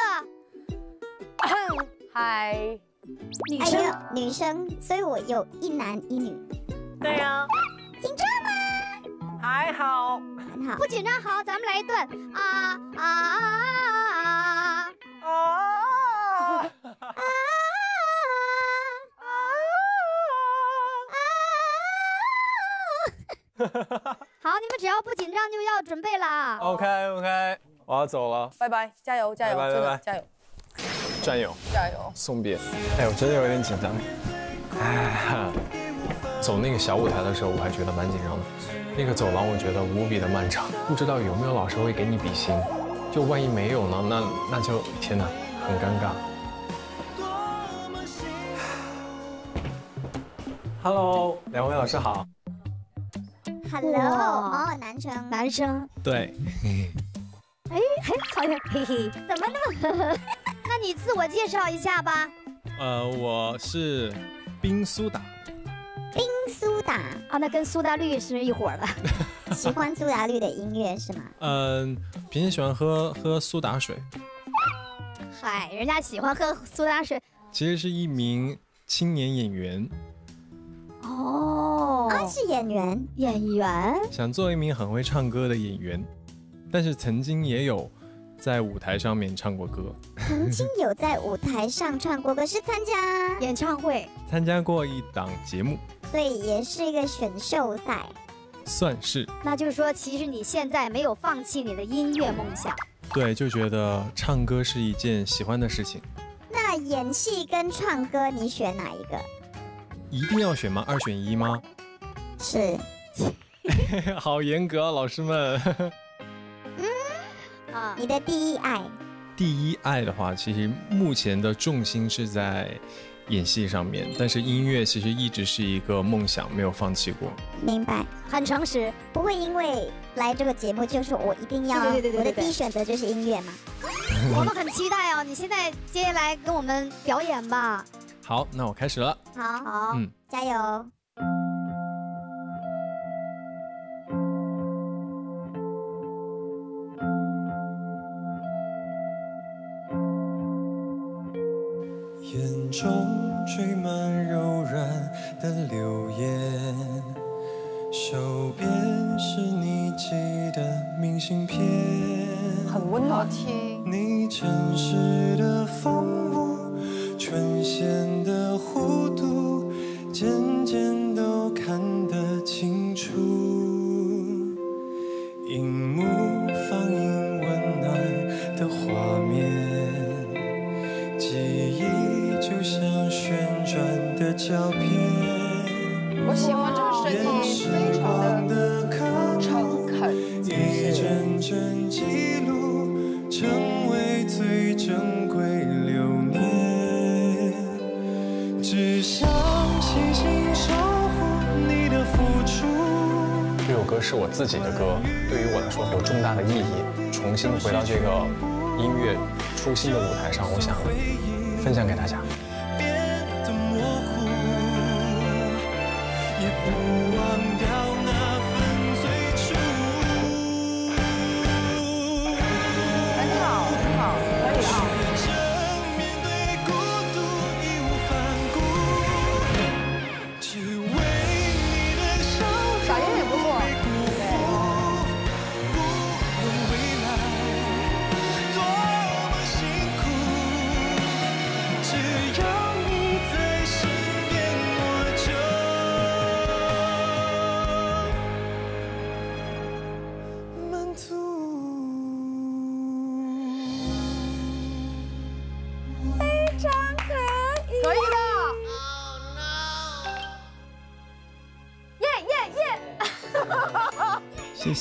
S16: 嗨，
S13: 女生，女生，所以我有一男一女。
S8: 对呀、
S13: 紧张吗？
S8: 还好，
S13: 不紧张。好，咱们来一段啊啊啊啊
S8: 啊啊！
S13: 好，你们只要不紧张就要准备了。
S8: OK OK，我要走了，
S16: 拜拜，加油加油，
S8: 拜拜拜拜
S16: 真的加油
S8: 战友，
S16: 加油！
S8: 送别。哎，我真的有点紧张。哎，走那个小舞台的时候，我还觉得蛮紧张的。那个走廊我觉得无比的漫长，不知道有没有老师会给你比心。就万一没有呢？那那就天哪，很尴尬。Hello，两位老师好。
S13: Hello，哦，男生，男生，
S8: 对，
S13: 哎，很好像，嘿嘿，怎么那么呵呵？那你自我介绍一下吧。
S8: 呃，我是冰苏打。
S13: 冰苏打啊，那跟苏打绿是一伙儿了。喜欢苏打绿的音乐是吗？
S8: 嗯、平时喜欢喝喝苏打水，
S13: 嗨，人家喜欢喝苏打水。
S8: 其实是一名青年演员，
S13: 哦，啊，是演员，演员。
S8: 想做一名很会唱歌的演员，但是曾经也有在舞台上面唱过歌，
S13: 曾经有在舞台上唱过歌，是参加演唱会，
S8: 参加过一档节目，
S13: 所以也是一个选秀赛。
S8: 算是
S13: 那就是说，其实你现在没有放弃你的音乐梦想。
S8: 对，就觉得唱歌是一件喜欢的事情。
S13: 那演戏跟唱歌，你选哪一个？
S8: 一定要选吗？二选一吗？
S13: 是。
S8: 好严格啊，老师们。
S13: 啊，你的第一爱。
S8: 第一爱的话，其实目前的重心是在演戏上面，但是音乐其实一直是一个梦想，没有放弃过。
S13: 明白，很诚实，不会因为来这个节目就是我一定要，
S16: 对对对对对
S13: 我的第一选择就是音乐嘛。我们很期待哦，你现在接下来跟我们表演吧。
S8: 好，那我开始了。
S13: 好，好，
S8: 嗯
S13: 加油。
S23: 中缀满柔软的流言，手边是你寄的明信片，
S16: 很温暖。
S23: 你城市的风物，唇线的弧
S8: 有重大的意义。重新回到这个音乐初心的舞台上，我想分享给大家。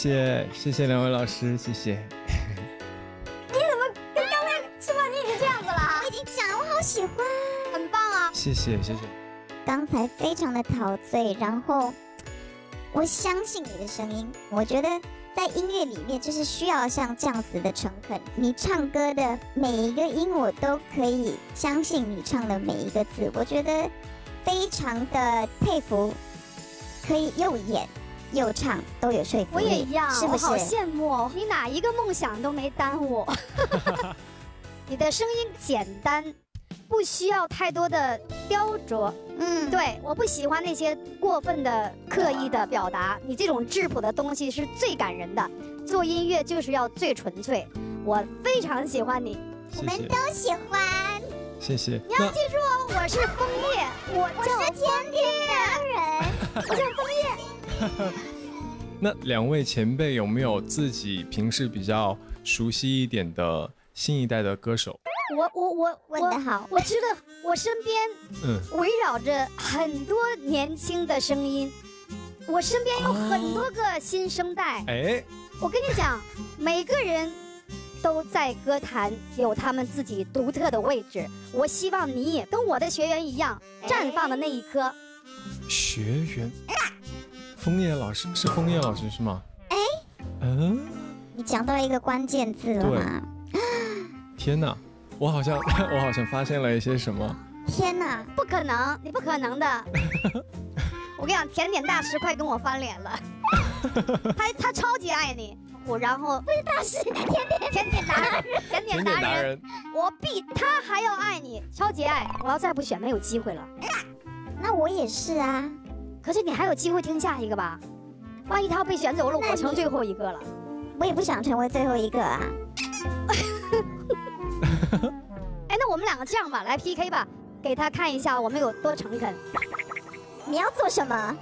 S8: 谢谢谢谢两位老师，谢谢。
S17: 你怎么跟刚才吃饭你已经这样子了？我已经讲了，我好喜欢，很棒啊！
S8: 谢谢谢谢。
S17: 刚才非常的陶醉，然后我相信你的声音，我觉得在音乐里面就是需要像这样子的诚恳。你唱歌的每一个音，我都可以相信你唱的每一个字，我觉得非常的佩服，可以又演又唱都有说服力。
S13: 我也一样，
S17: 是不是？
S13: 我好羡慕哦，你哪一个梦想都没耽误。你的声音简单，不需要太多的雕琢。嗯，对，我不喜欢那些过分的、刻意的表达。你这种质朴的东西是最感人的。做音乐就是要最纯粹。我非常喜欢你，
S17: 我们都喜欢。
S8: 谢谢。
S17: 你要记住哦，我是枫叶，我叫甜甜人，我叫枫叶。
S8: 那两位前辈有没有自己平时比较熟悉一点的新一代的歌手？
S13: 我我我
S17: 问得好，
S13: 我知道我身边
S8: 嗯
S13: 围绕着很多年轻的声音，我身边有很多个新生代。
S8: 哎，
S13: 我跟你讲，每个人都在歌坛有他们自己独特的位置。我希望你也跟我的学员一样，绽放的那一颗。
S8: 学员，枫叶老师是枫叶老师是吗？
S17: 哎，
S8: 嗯，
S17: 你讲到一个关键字了吗？
S8: 天哪，我好像 我好像发现了一些什么。
S13: 天哪，不可能，你不可能的。我跟你讲，甜点大师快跟我翻脸了，他他超级爱你，我然后
S17: 不是大师，甜点
S13: 甜点达人，甜点达人
S8: 达人，
S13: 我比他还要爱你，超级爱。我要再不选，没有机会了。
S17: 那我也是啊，
S13: 可是你还有机会听下一个吧？万一他被选走了，我成最后一个了。
S17: 我也不想成为最后一个啊。
S13: 哎，那我们两个这样吧，来 PK 吧，给他看一下我们有多诚恳。
S17: 你要做什么？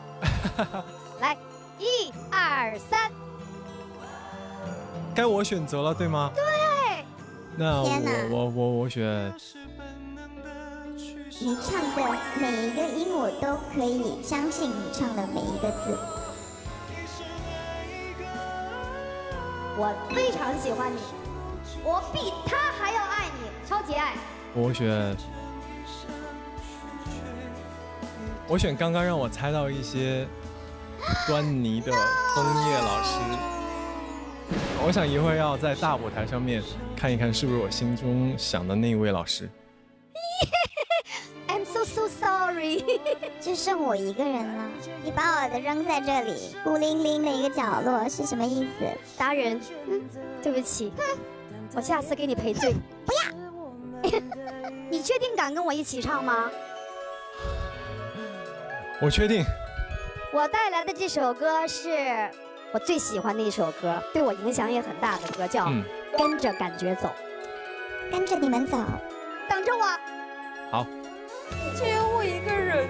S13: 来，一二三，
S8: 该我选择了对吗？
S13: 对。
S8: 那我我我我选
S17: 你唱的每一个音，我都可以相信你唱的每一个字。
S13: 我非常喜欢你，我比他还要爱你，超级爱。
S8: 我选我选刚刚让我猜到一些端倪的枫叶老师。我想一会儿要在大舞台上面看一看是不是我心中想的那一位老师。
S17: I'm so so sorry，就剩我一个人了。你把我的扔在这里，孤零零的一个角落是什么意思？
S13: 达人，嗯，对不起，我下次给你赔罪。
S17: 不要，
S13: 你确定敢跟我一起唱吗？
S8: 我确定，
S13: 我带来的这首歌是我最喜欢的一首歌，对我影响也很大的歌，叫《
S8: 嗯
S13: 跟着感觉走》。
S17: 跟着你们走。
S13: 等着我，
S8: 好，
S10: 只有我一个人。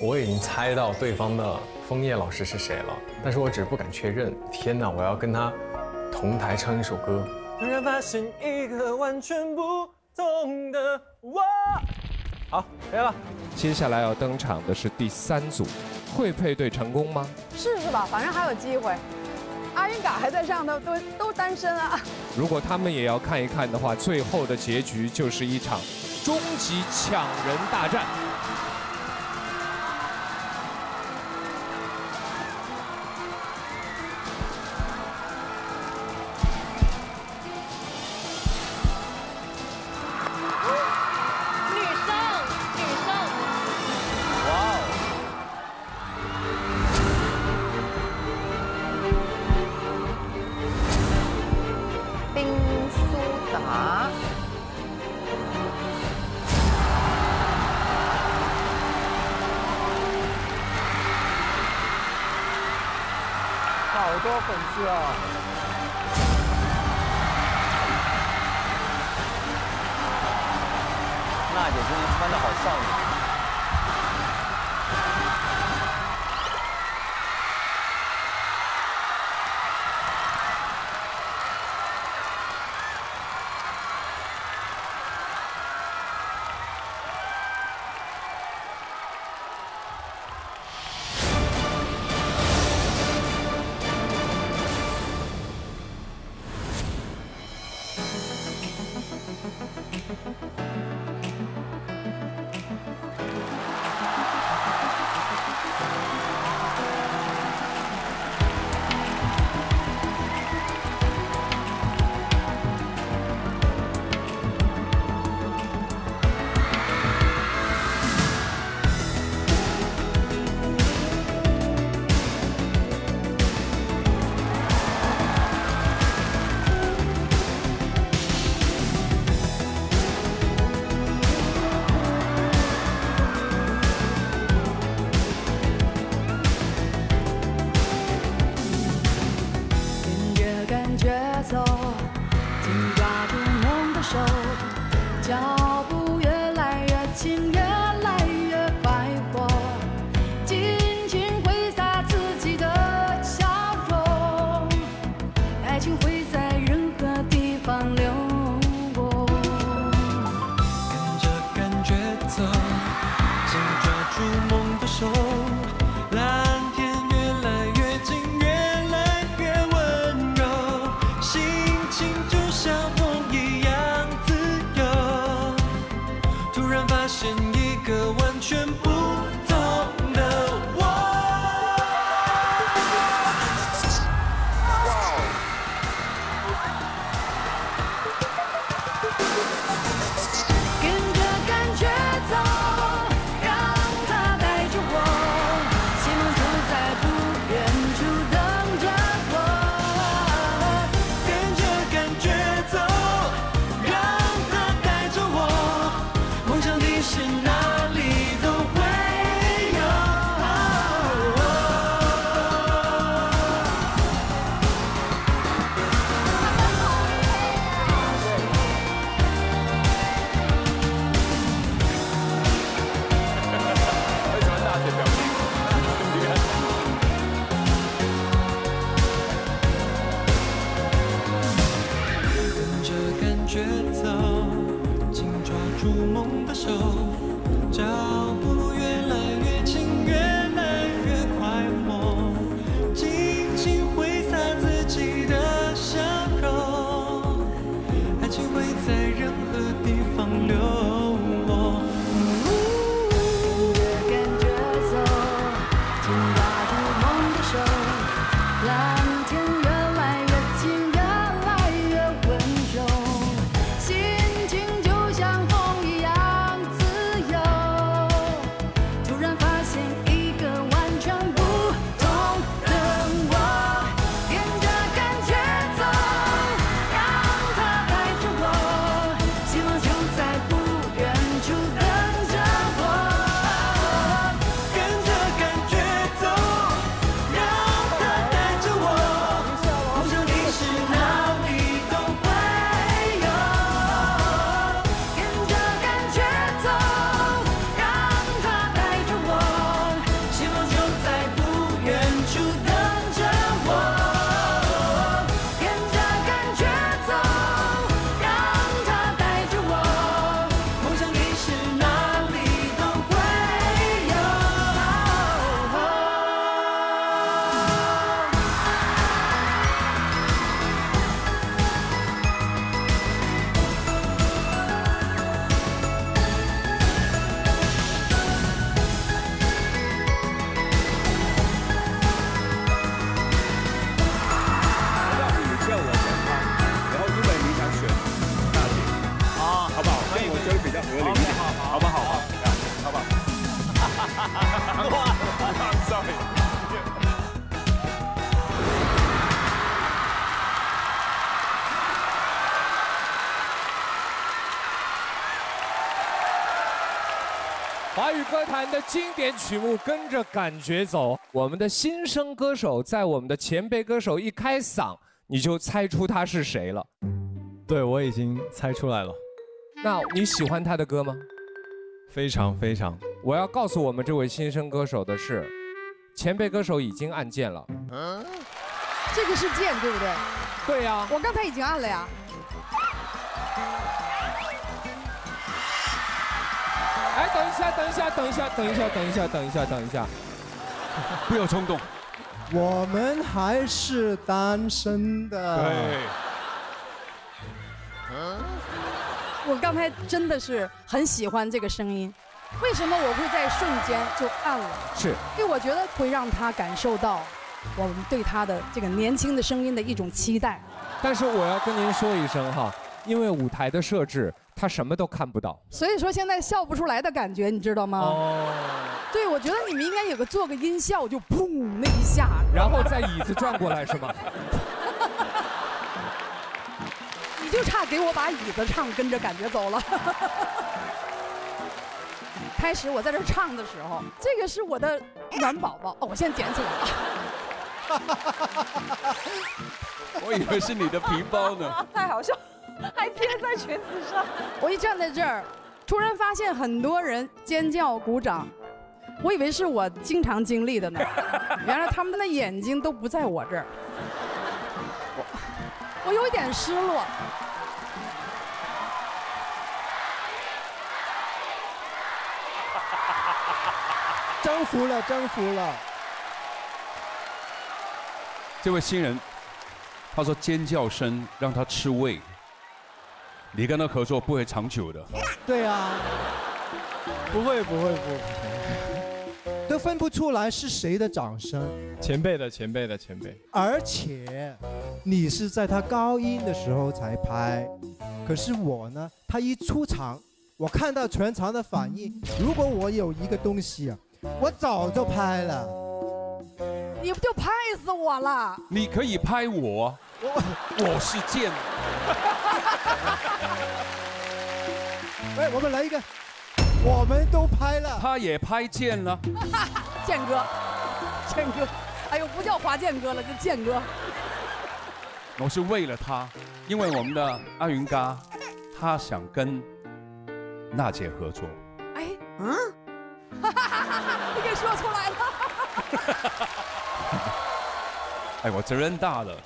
S8: 我已经猜到对方的枫叶老师是谁了，但是我只是不敢确认。天哪，我要跟他同台唱一首歌。
S24: 突然发现一个完全不同的我。
S19: 好，可以了。接下来要登场的是第三组，会配对成功吗？
S16: 试试吧，反正还有机会。阿云嘎还在上头，都都单身啊。
S19: 如果他们也要看一看的话，最后的结局就是一场终极抢人大战。语歌坛的经典曲目《跟着感觉走》，我们的新生歌手在我们的前辈歌手一开嗓，你就猜出他是谁了。
S8: 对，我已经猜出来了，
S19: 那你喜欢他的歌吗？
S8: 非常非常。
S19: 我要告诉我们这位新生歌手的是，前辈歌手已经按键了。
S16: 嗯这个是键对不对？
S19: 对呀、
S16: 我刚才已经按了呀。
S19: 等一下，等一下，等一下，等一下，等一下，等一下，等一下，
S5: 不要冲动。
S7: 我们还是单身的。
S5: 对。
S16: 嗯我刚才真的是很喜欢这个声音，为什么我会在瞬间就按了？
S19: 是
S16: 因为我觉得会让他感受到我们对他的这个年轻的声音的一种期待。
S19: 但是我要跟您说一声哈，因为舞台的设置，他什么都看不到。
S16: 所以说现在笑不出来的感觉，你知道吗？
S19: 哦。
S16: 对，我觉得你们应该有个做个音效，就砰那一下，
S19: 然后再椅子转过来是吗？
S16: 你就差给我把椅子唱跟着感觉走了。开始我在这唱的时候，这个是我的暖宝宝，哦，我现在捡起来了。
S5: 我以为是你的皮包呢。
S16: 太好笑，还贴在裙子上。我一站在这儿，突然发现很多人尖叫鼓掌，我以为是我经常经历的呢，原来他们的眼睛都不在我这儿，我我有一点失落。
S7: 征服了，征服了。
S5: 这位新人，他说尖叫声让他吃味。你跟他合作不会长久的。
S7: 对啊，不会不会不会，都分不出来是谁的掌声。
S8: 前辈的前辈的前辈，
S7: 而且你是在他高音的时候才拍，可是我呢，他一出场，我看到全场的反应，如果我有一个东西啊，我早就拍了。
S16: 你不就拍死我了？
S5: 你可以拍我，我是贱。
S7: 喂，我们来一个，我们都拍了，
S5: 他也拍剑了，
S16: 剑哥，剑哥，哎呦，不叫华健哥了，叫剑哥。
S5: 我是为了他，因为我们的阿云嘎，他想跟娜姐合作。
S16: 哎，嗯，你给说出来了。
S5: 哎，我责任大了。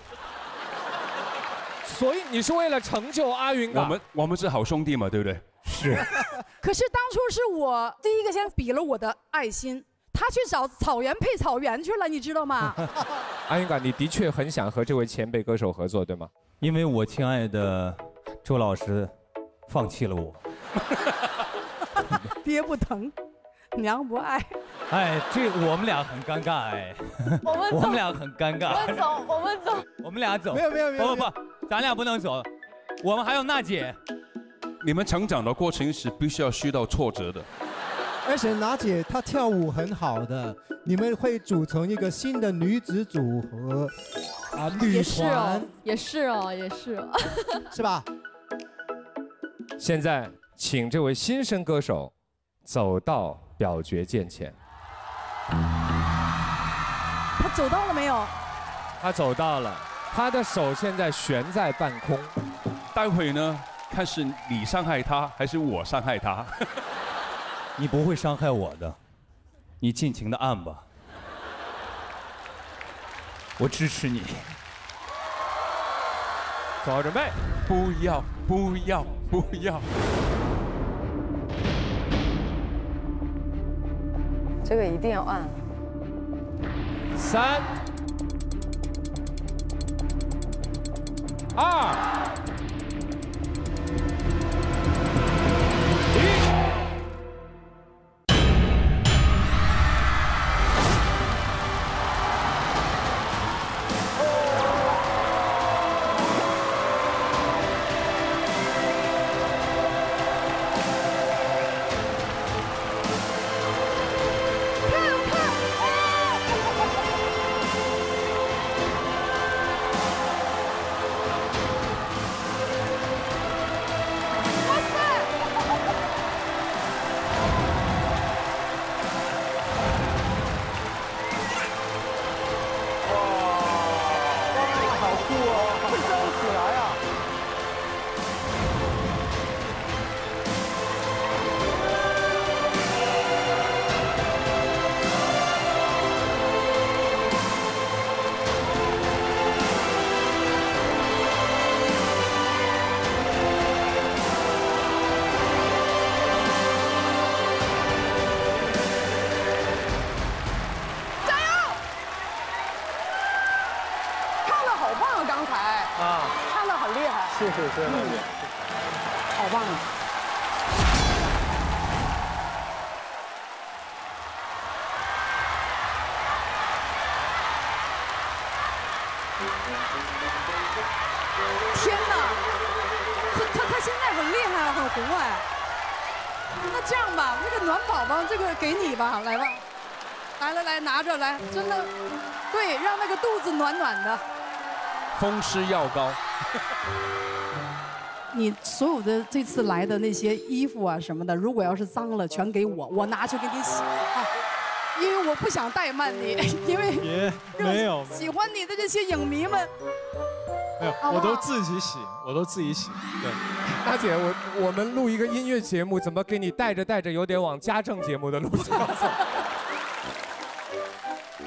S19: 所以你是为了成就阿云嘎？
S5: 我们我们是好兄弟嘛，对不对？
S8: 是。
S16: 可是当初是我第一个先比了我的爱心，他去找草原配草原去了，你知道吗？
S19: 阿云嘎，你的确很想和这位前辈歌手合作，对吗？
S15: 因为我亲爱的周老师放弃了我。
S16: 爹不疼，娘不爱。
S15: 哎，这我们俩很尴尬哎。
S10: 我们
S15: 我们俩很尴尬。
S10: 我们走，我们走。
S15: 我们俩走。
S7: 没有没有没有。
S15: 不不不，咱俩不能走，我们还有娜姐。
S5: 你们成长的过程是必须要遇到挫折的。
S7: 而且娜姐她跳舞很好的，你们会组成一个新的女子组合，啊，女
S21: 也是哦
S7: 团，
S21: 也是哦，也是哦。
S7: 是吧？
S19: 现在，请这位新生歌手走到表决键前。
S16: 他走到了没有？
S19: 他走到了，他的手现在悬在半空。
S5: 待会呢，看是你伤害他，还是我伤害他。
S15: 你不会伤害我的，你尽情的按吧，我支持你。
S19: 做好准备，
S5: 不要，不要，不要。
S10: 这个一定要按。
S19: 三、二、
S7: 好
S16: 棒啊！天哪，他他他现在很厉害啊，很红哎。那这样吧，那个暖宝宝这个给你吧，来吧，来来来，拿着来，真的，对，让那个肚子暖暖的。
S5: 风湿药膏。
S16: 你所有的这次来的那些衣服啊什么的，如果要是脏了，全给我，我拿去给你洗啊。因为我不想怠慢你，因为
S8: 没有
S16: 喜欢你的这些影迷们，
S8: 没有，我都自己洗，我都自己洗。对，
S19: 大姐，我我们录一个音乐节目，怎么给你带着带着有点往家政节目的路上走？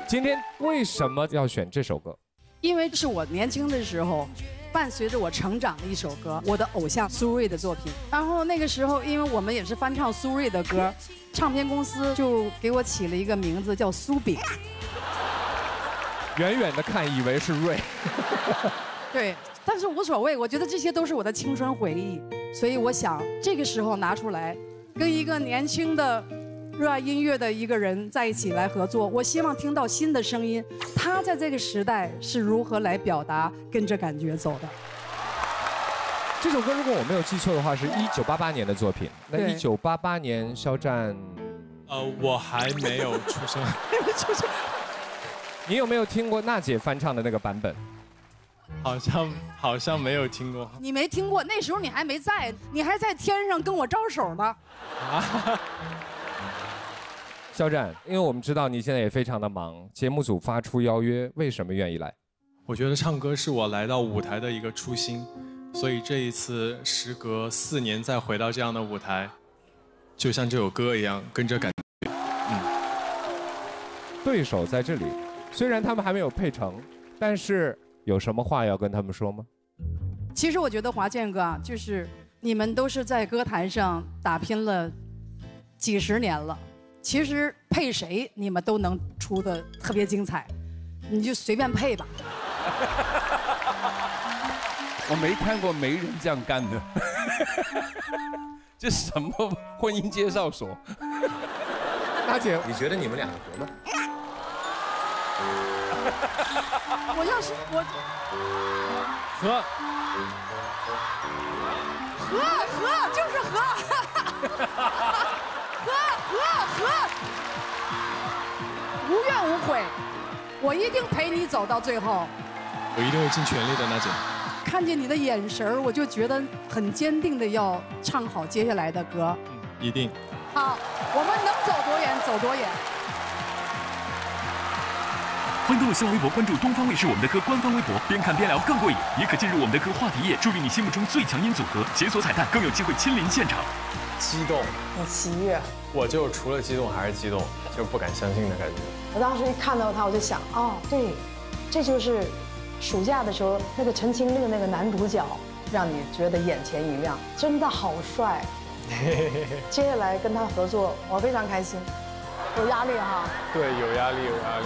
S19: 今天为什么要选这首歌？
S16: 因为是我年轻的时候。伴随着我成长的一首歌，我的偶像苏芮的作品。然后那个时候，因为我们也是翻唱苏芮的歌，唱片公司就给我起了一个名字叫苏饼。
S19: 远远的看以为是瑞。
S16: 对，但是无所谓，我觉得这些都是我的青春回忆，所以我想这个时候拿出来，跟一个年轻的、热爱音乐的一个人在一起来合作，我希望听到新的声音，他在这个时代是如何来表达，跟着感觉走的。
S19: 这首歌如果我没有记错的话，是一九八八年的作品。那一九八八年，肖战，
S15: 呃，我还没有出生。
S19: 出生你有没有听过娜姐翻唱的那个版本？
S15: 好像好像没有听过。
S16: 你没听过，那时候你还没在，你还在天上跟我招手呢。
S19: 肖战，因为我们知道你现在也非常的忙，节目组发出邀约，为什么愿意来？
S15: 我觉得唱歌是我来到舞台的一个初心，所以这一次时隔四年再回到这样的舞台，就像这首歌一样，跟着感觉。
S19: 对手在这里，虽然他们还没有配成，但是有什么话要跟他们说吗？
S16: 其实我觉得华健哥啊，就是你们都是在歌坛上打拼了几十年了，其实配谁你们都能出的特别精彩，你就随便配吧。
S22: 我没看过没人这样干的，这什么婚姻介绍所？
S19: 大姐，
S8: 你觉得你们两个合吗？
S16: 我要是我
S15: 合
S16: 合合就是和，和和和，无怨无悔，我一定陪你走到最后。
S15: 我一定会尽全力的，娜姐。
S16: 看见你的眼神儿，我就觉得很坚定的要唱好接下来的歌。
S15: 一定。
S16: 好，我们能走多远走多远。
S1: 欢迎登录新浪微博关注东方卫视我们的歌官方微博，边看边聊更过瘾。也可进入我们的歌话题页，助力你心目中最强音组合，解锁彩蛋，更有机会亲临现场。
S8: 激动，
S10: 很喜悦。
S8: 我就除了激动还是激动，就不敢相信的感觉。
S10: 我当时一看到他，我就想，哦，对，这就是暑假的时候那个《陈情令》那个男主角，让你觉得眼前一亮，真的好帅。接下来跟他合作，我非常开心，有压力哈。
S8: 对，有压力，有压力。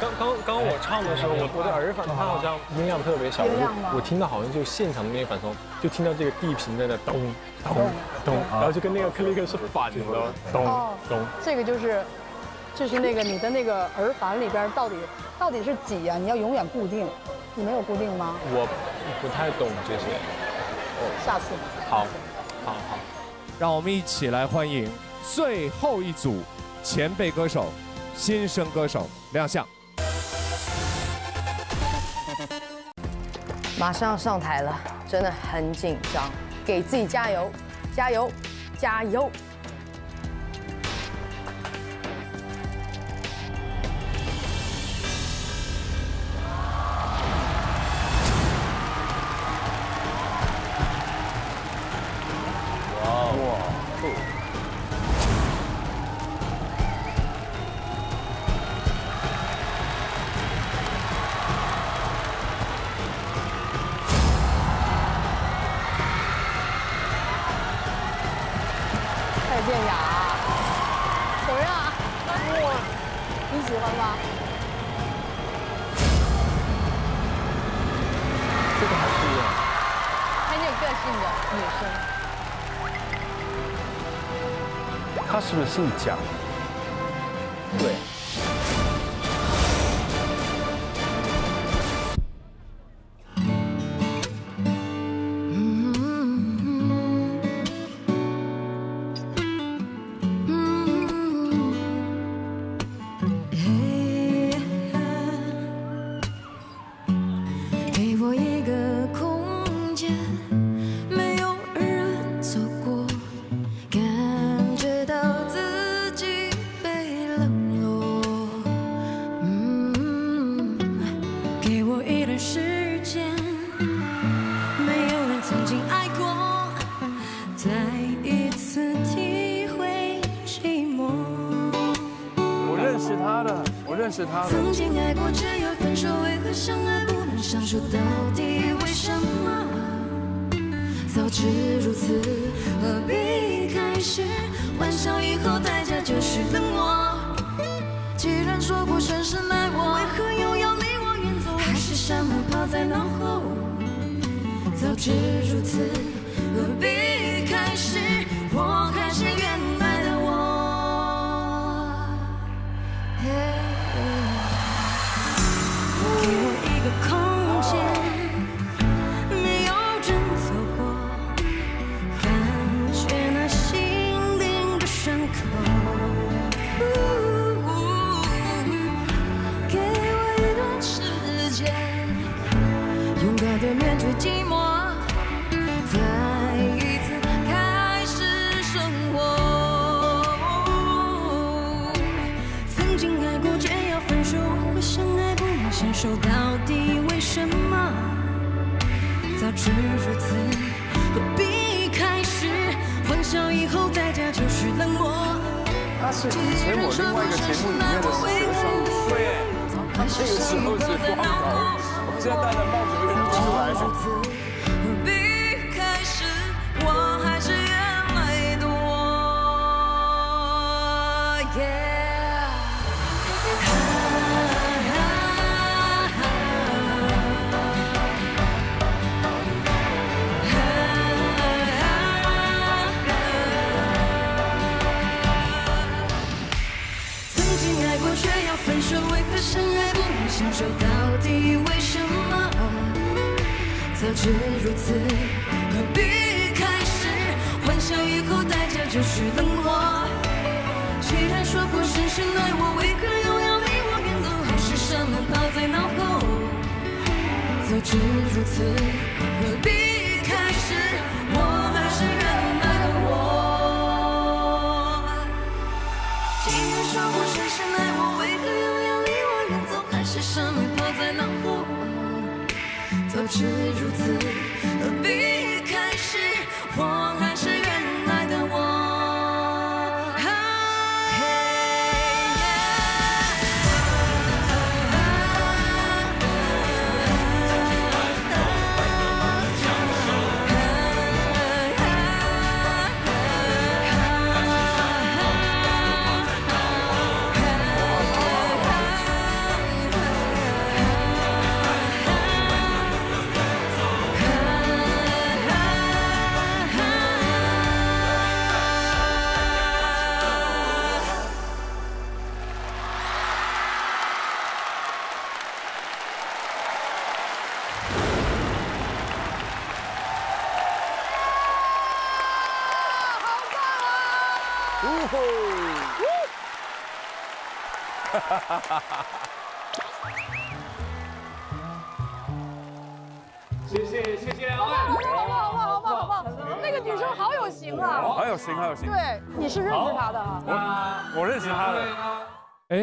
S8: 刚刚刚我唱的时候，我我的耳返，它好像音量特别小，
S10: 音量吗
S8: 我我听到好像就现场的那个反松，就听到这个地平在那咚咚咚，然后就跟那个克里克是反的，咚
S10: 哦
S8: 咚。
S10: 这个就是，就是那个你的那个耳返里边到底到底是几呀、你要永远固定，你没有固定吗？
S8: 我不太懂这些。
S10: 下次。
S8: 好，好好。
S19: 让我们一起来欢迎最后一组前辈歌手、新生歌手亮相。
S10: 马上要上台了，真的很紧张，给自己加油，加油，加油！
S22: 姓蒋
S25: 早知如此，何必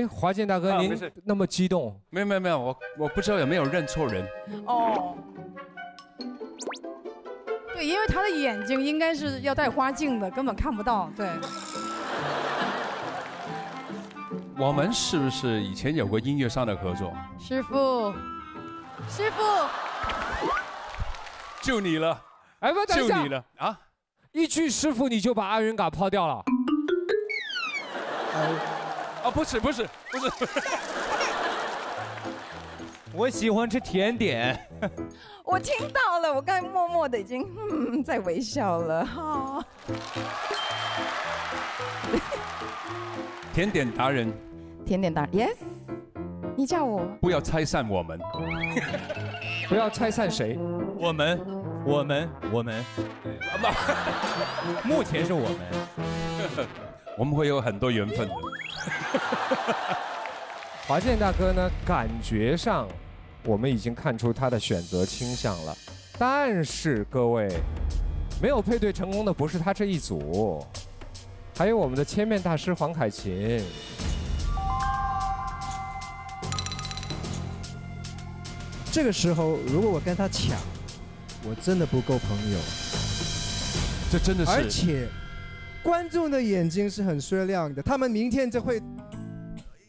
S19: 华健大哥，您
S5: 啊没事
S19: 那么激动，
S5: 没有没有没有，我我不知道有没有认错人。
S16: 哦。对，因为他的眼睛应该是要戴花镜的，根本看不到。对，
S5: 我们是不是以前有过音乐上的合作？
S16: 师傅，师傅，
S5: 就你了，
S19: 哎不，等一下
S5: 就你了啊！
S19: 一句师傅你就把阿云嘎抛掉了。
S5: 啊，不是不是不是，
S19: 我喜欢吃甜点。
S26: 我听到了，我刚才默默的已经嗯在微笑了哈。
S5: 甜点达人，
S26: 甜点达人，yes，你叫我
S5: 不要拆散我们。
S19: 不要拆散谁？
S9: 我们，我们，我们，目前是我们。
S5: 我们会有很多缘分的。
S19: 华健大哥呢，感觉上我们已经看出他的选择倾向了，但是各位，没有配对成功的不是他这一组，还有我们的千面大师黄凯芹。
S7: 这个时候，如果我跟他抢，我真的不够朋友。
S5: 这真的是，
S7: 而且观众的眼睛是很雪亮的，他们明天就会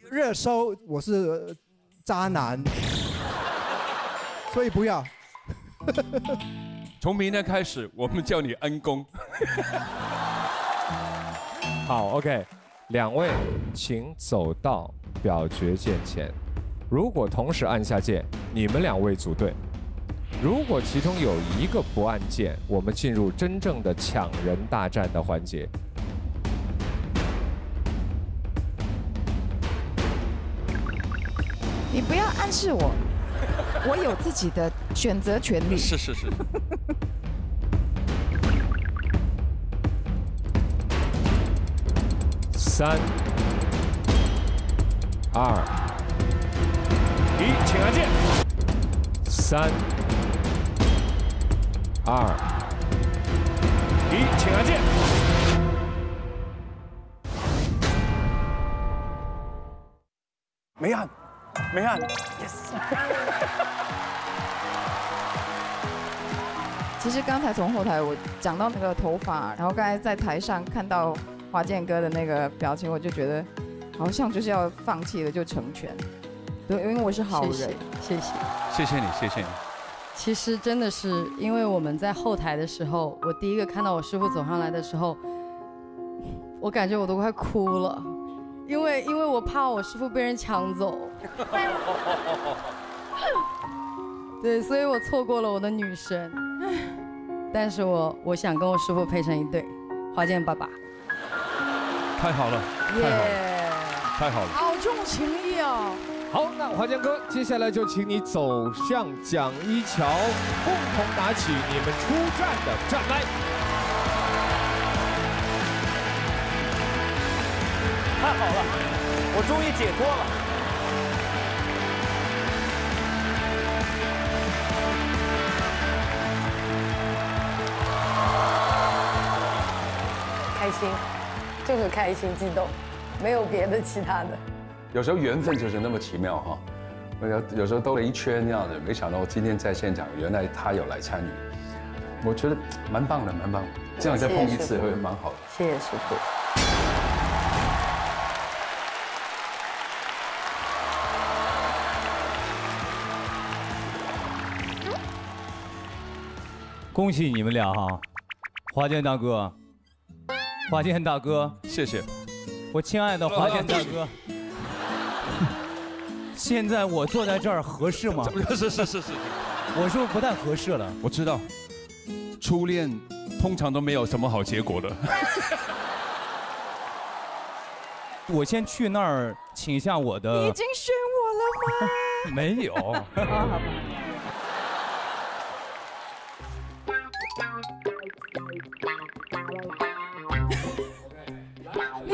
S7: 热搜我是渣男，所以不要。
S5: 从明天开始，我们叫你恩公。
S19: 好，OK，两位请走到表决键前。如果同时按下键，你们两位组队；如果其中有一个不按键，我们进入真正的抢人大战的环节。
S26: 你不要暗示我，我有自己的选择权利。
S5: 是是是。
S19: 三、二、一，请按键。三、二、一，请按键。
S5: 没按，没按，yes。
S26: 其实刚才从后台我讲到那个头发，然后刚才在台上看到华健哥的那个表情，我就觉得好像就是要放弃了就成全。对，因为我是好人。
S10: 谢谢。
S5: 谢谢你，谢谢你。
S10: 其实真的是因为我们在后台的时候，我第一个看到我师傅走上来的时候，我感觉我都快哭了，因为因为我怕我师傅被人抢走。对，所以我错过了我的女神。但是我我想跟我师傅配成一对，华健爸爸。
S5: 太好了，太好了，太好了。
S10: 好重情义哦。
S19: 好，那华健哥，接下来就请你走向蒋一桥，共同拿起你们出战的战麦。
S27: 太好了，我终于解脱了。
S28: 开心，就是开心激动，没有别的其他的。
S5: 有时候缘分就是那么奇妙哈，有有时候兜了一圈那样的，没想到今天在现场，原来他有来参与，我觉得蛮棒的，蛮棒的，这样再碰一次会蛮好的。
S28: 谢谢师傅。
S15: 恭喜你们俩哈，华健大哥，华健大哥，
S5: 谢谢，
S15: 我亲爱的华健大哥，现在我坐在这儿合适吗？
S5: 是是是是，
S15: 我是不是不太合适了？
S5: 我知道，初恋通常都没有什么好结果的。
S15: 我先去那儿请一下我的。
S26: 你已经选我了吗？
S15: 没有。
S26: 好吧。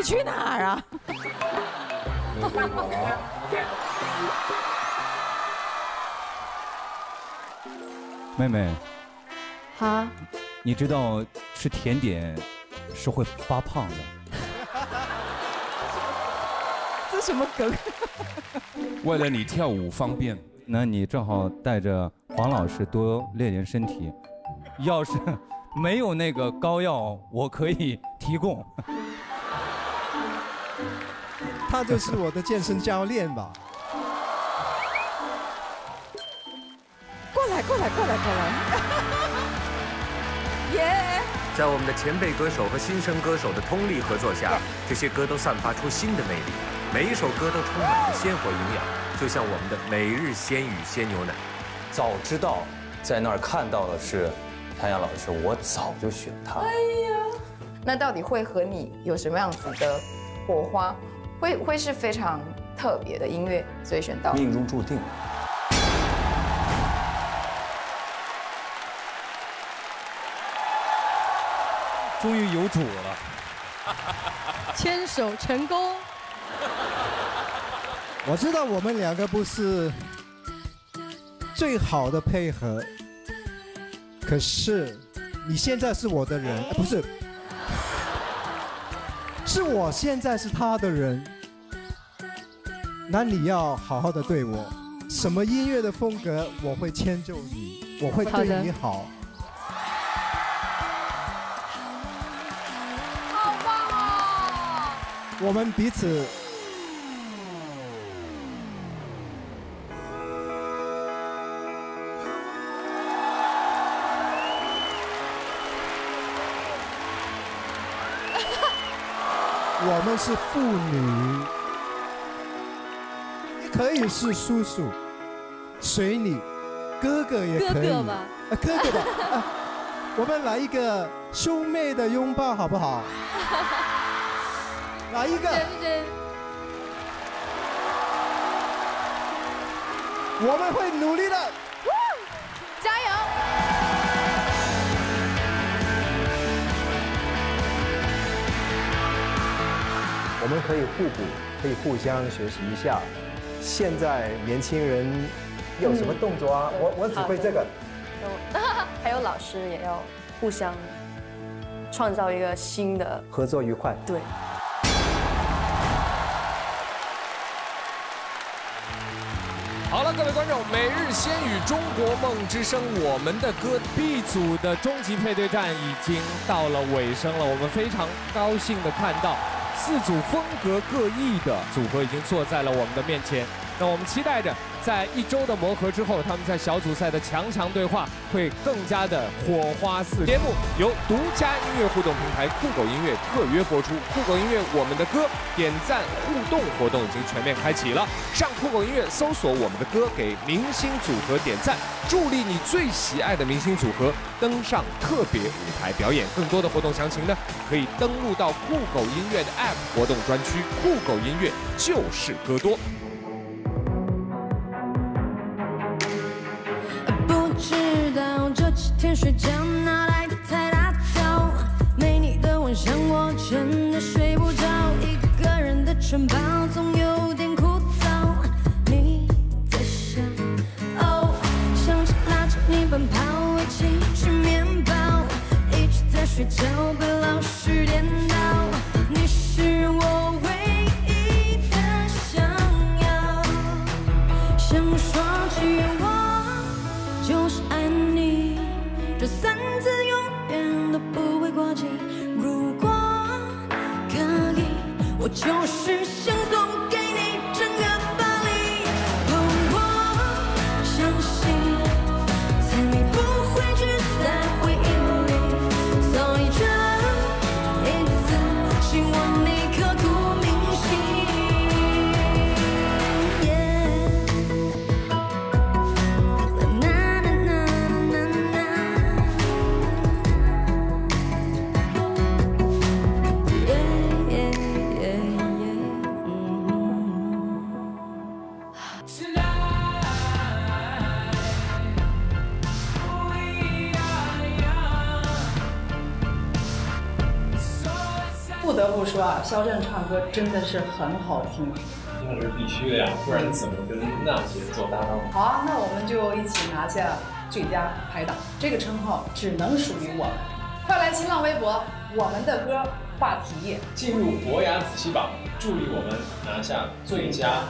S26: 去哪儿啊？
S15: 妹妹，
S28: 哈，
S15: 你知道吃甜点是会发胖的。
S26: 这什么梗？
S5: 为了你跳舞方便，
S15: 那你正好带着黄老师多练练身体。要是没有那个膏药，我可以提供。
S7: 他就是我的健身教练吧？
S26: 过来，过来，过来，过来！耶！
S29: 在我们的前辈歌手和新生歌手的通力合作下，这些歌都散发出新的魅力，每一首歌都充满了鲜活营养，就像我们的每日鲜语鲜牛奶。
S15: 早知道在那儿看到的是谭雅老师，我早就选他。
S26: 哎呀，那到底会和你有什么样子的火花？会会是非常特别的音乐，所以选到
S15: 命中注定。终于有主了，
S10: 牵手成功。
S7: 我知道我们两个不是最好的配合，可是你现在是我的人，呃、不是，是我现在是他的人，那你要好好的对我。什么音乐的风格我会迁就你，我会对你好。
S10: 好棒哦！
S7: 我们彼此。我们是父女，你可以是叔叔，随你，哥哥也可以，
S21: 哥哥吧
S7: 啊，哥哥吧，啊，我们来一个兄妹的拥抱好不好？来一个，我们会努力的。
S21: 加油！
S7: 我们可以互补，可以互相学习一下。现在年轻人有什么动作啊？我我只会这个。
S6: 还有老师也要互相创造一个新的
S7: 合作愉快。
S6: 对。
S19: 好了，各位观众，《每日先与中国梦之声》我们的歌 B 组的终极配对战已经到了尾声了，我们非常高兴的看到四组风格各异的组合已经坐在了我们的面前。让我们期待着，在一周的磨合之后，他们在小组赛的强强对话会更加的火花四。节目由独家音乐互动平台酷狗音乐特约播出。酷狗音乐我们的歌点赞互动活动已经全面开启了，上酷狗音乐搜索我们的歌，给明星组合点赞，助力你最喜爱的明星组合登上特别舞台表演。更多的活动详情呢，可以登录到酷狗音乐的 App 活动专区。酷狗音乐就是歌多。
S22: 知道这几天睡觉哪来的太大早，没你的晚上我真的睡不着，一个人的城堡总有点枯燥。你在想，哦，想着拉着你奔跑，一起吃面包，一直在睡觉，被老师点到。你是我唯如果可以，我就是想送
S3: 肖战唱歌真的是很好听。
S8: 那是必须的呀，不然怎么跟娜姐做搭档？
S3: 好啊，那我们就一起拿下最佳拍档，这个称号只能属于我们。快来新浪微博“我们的歌”话题，
S8: 进入博雅子期榜，助力我们拿下最佳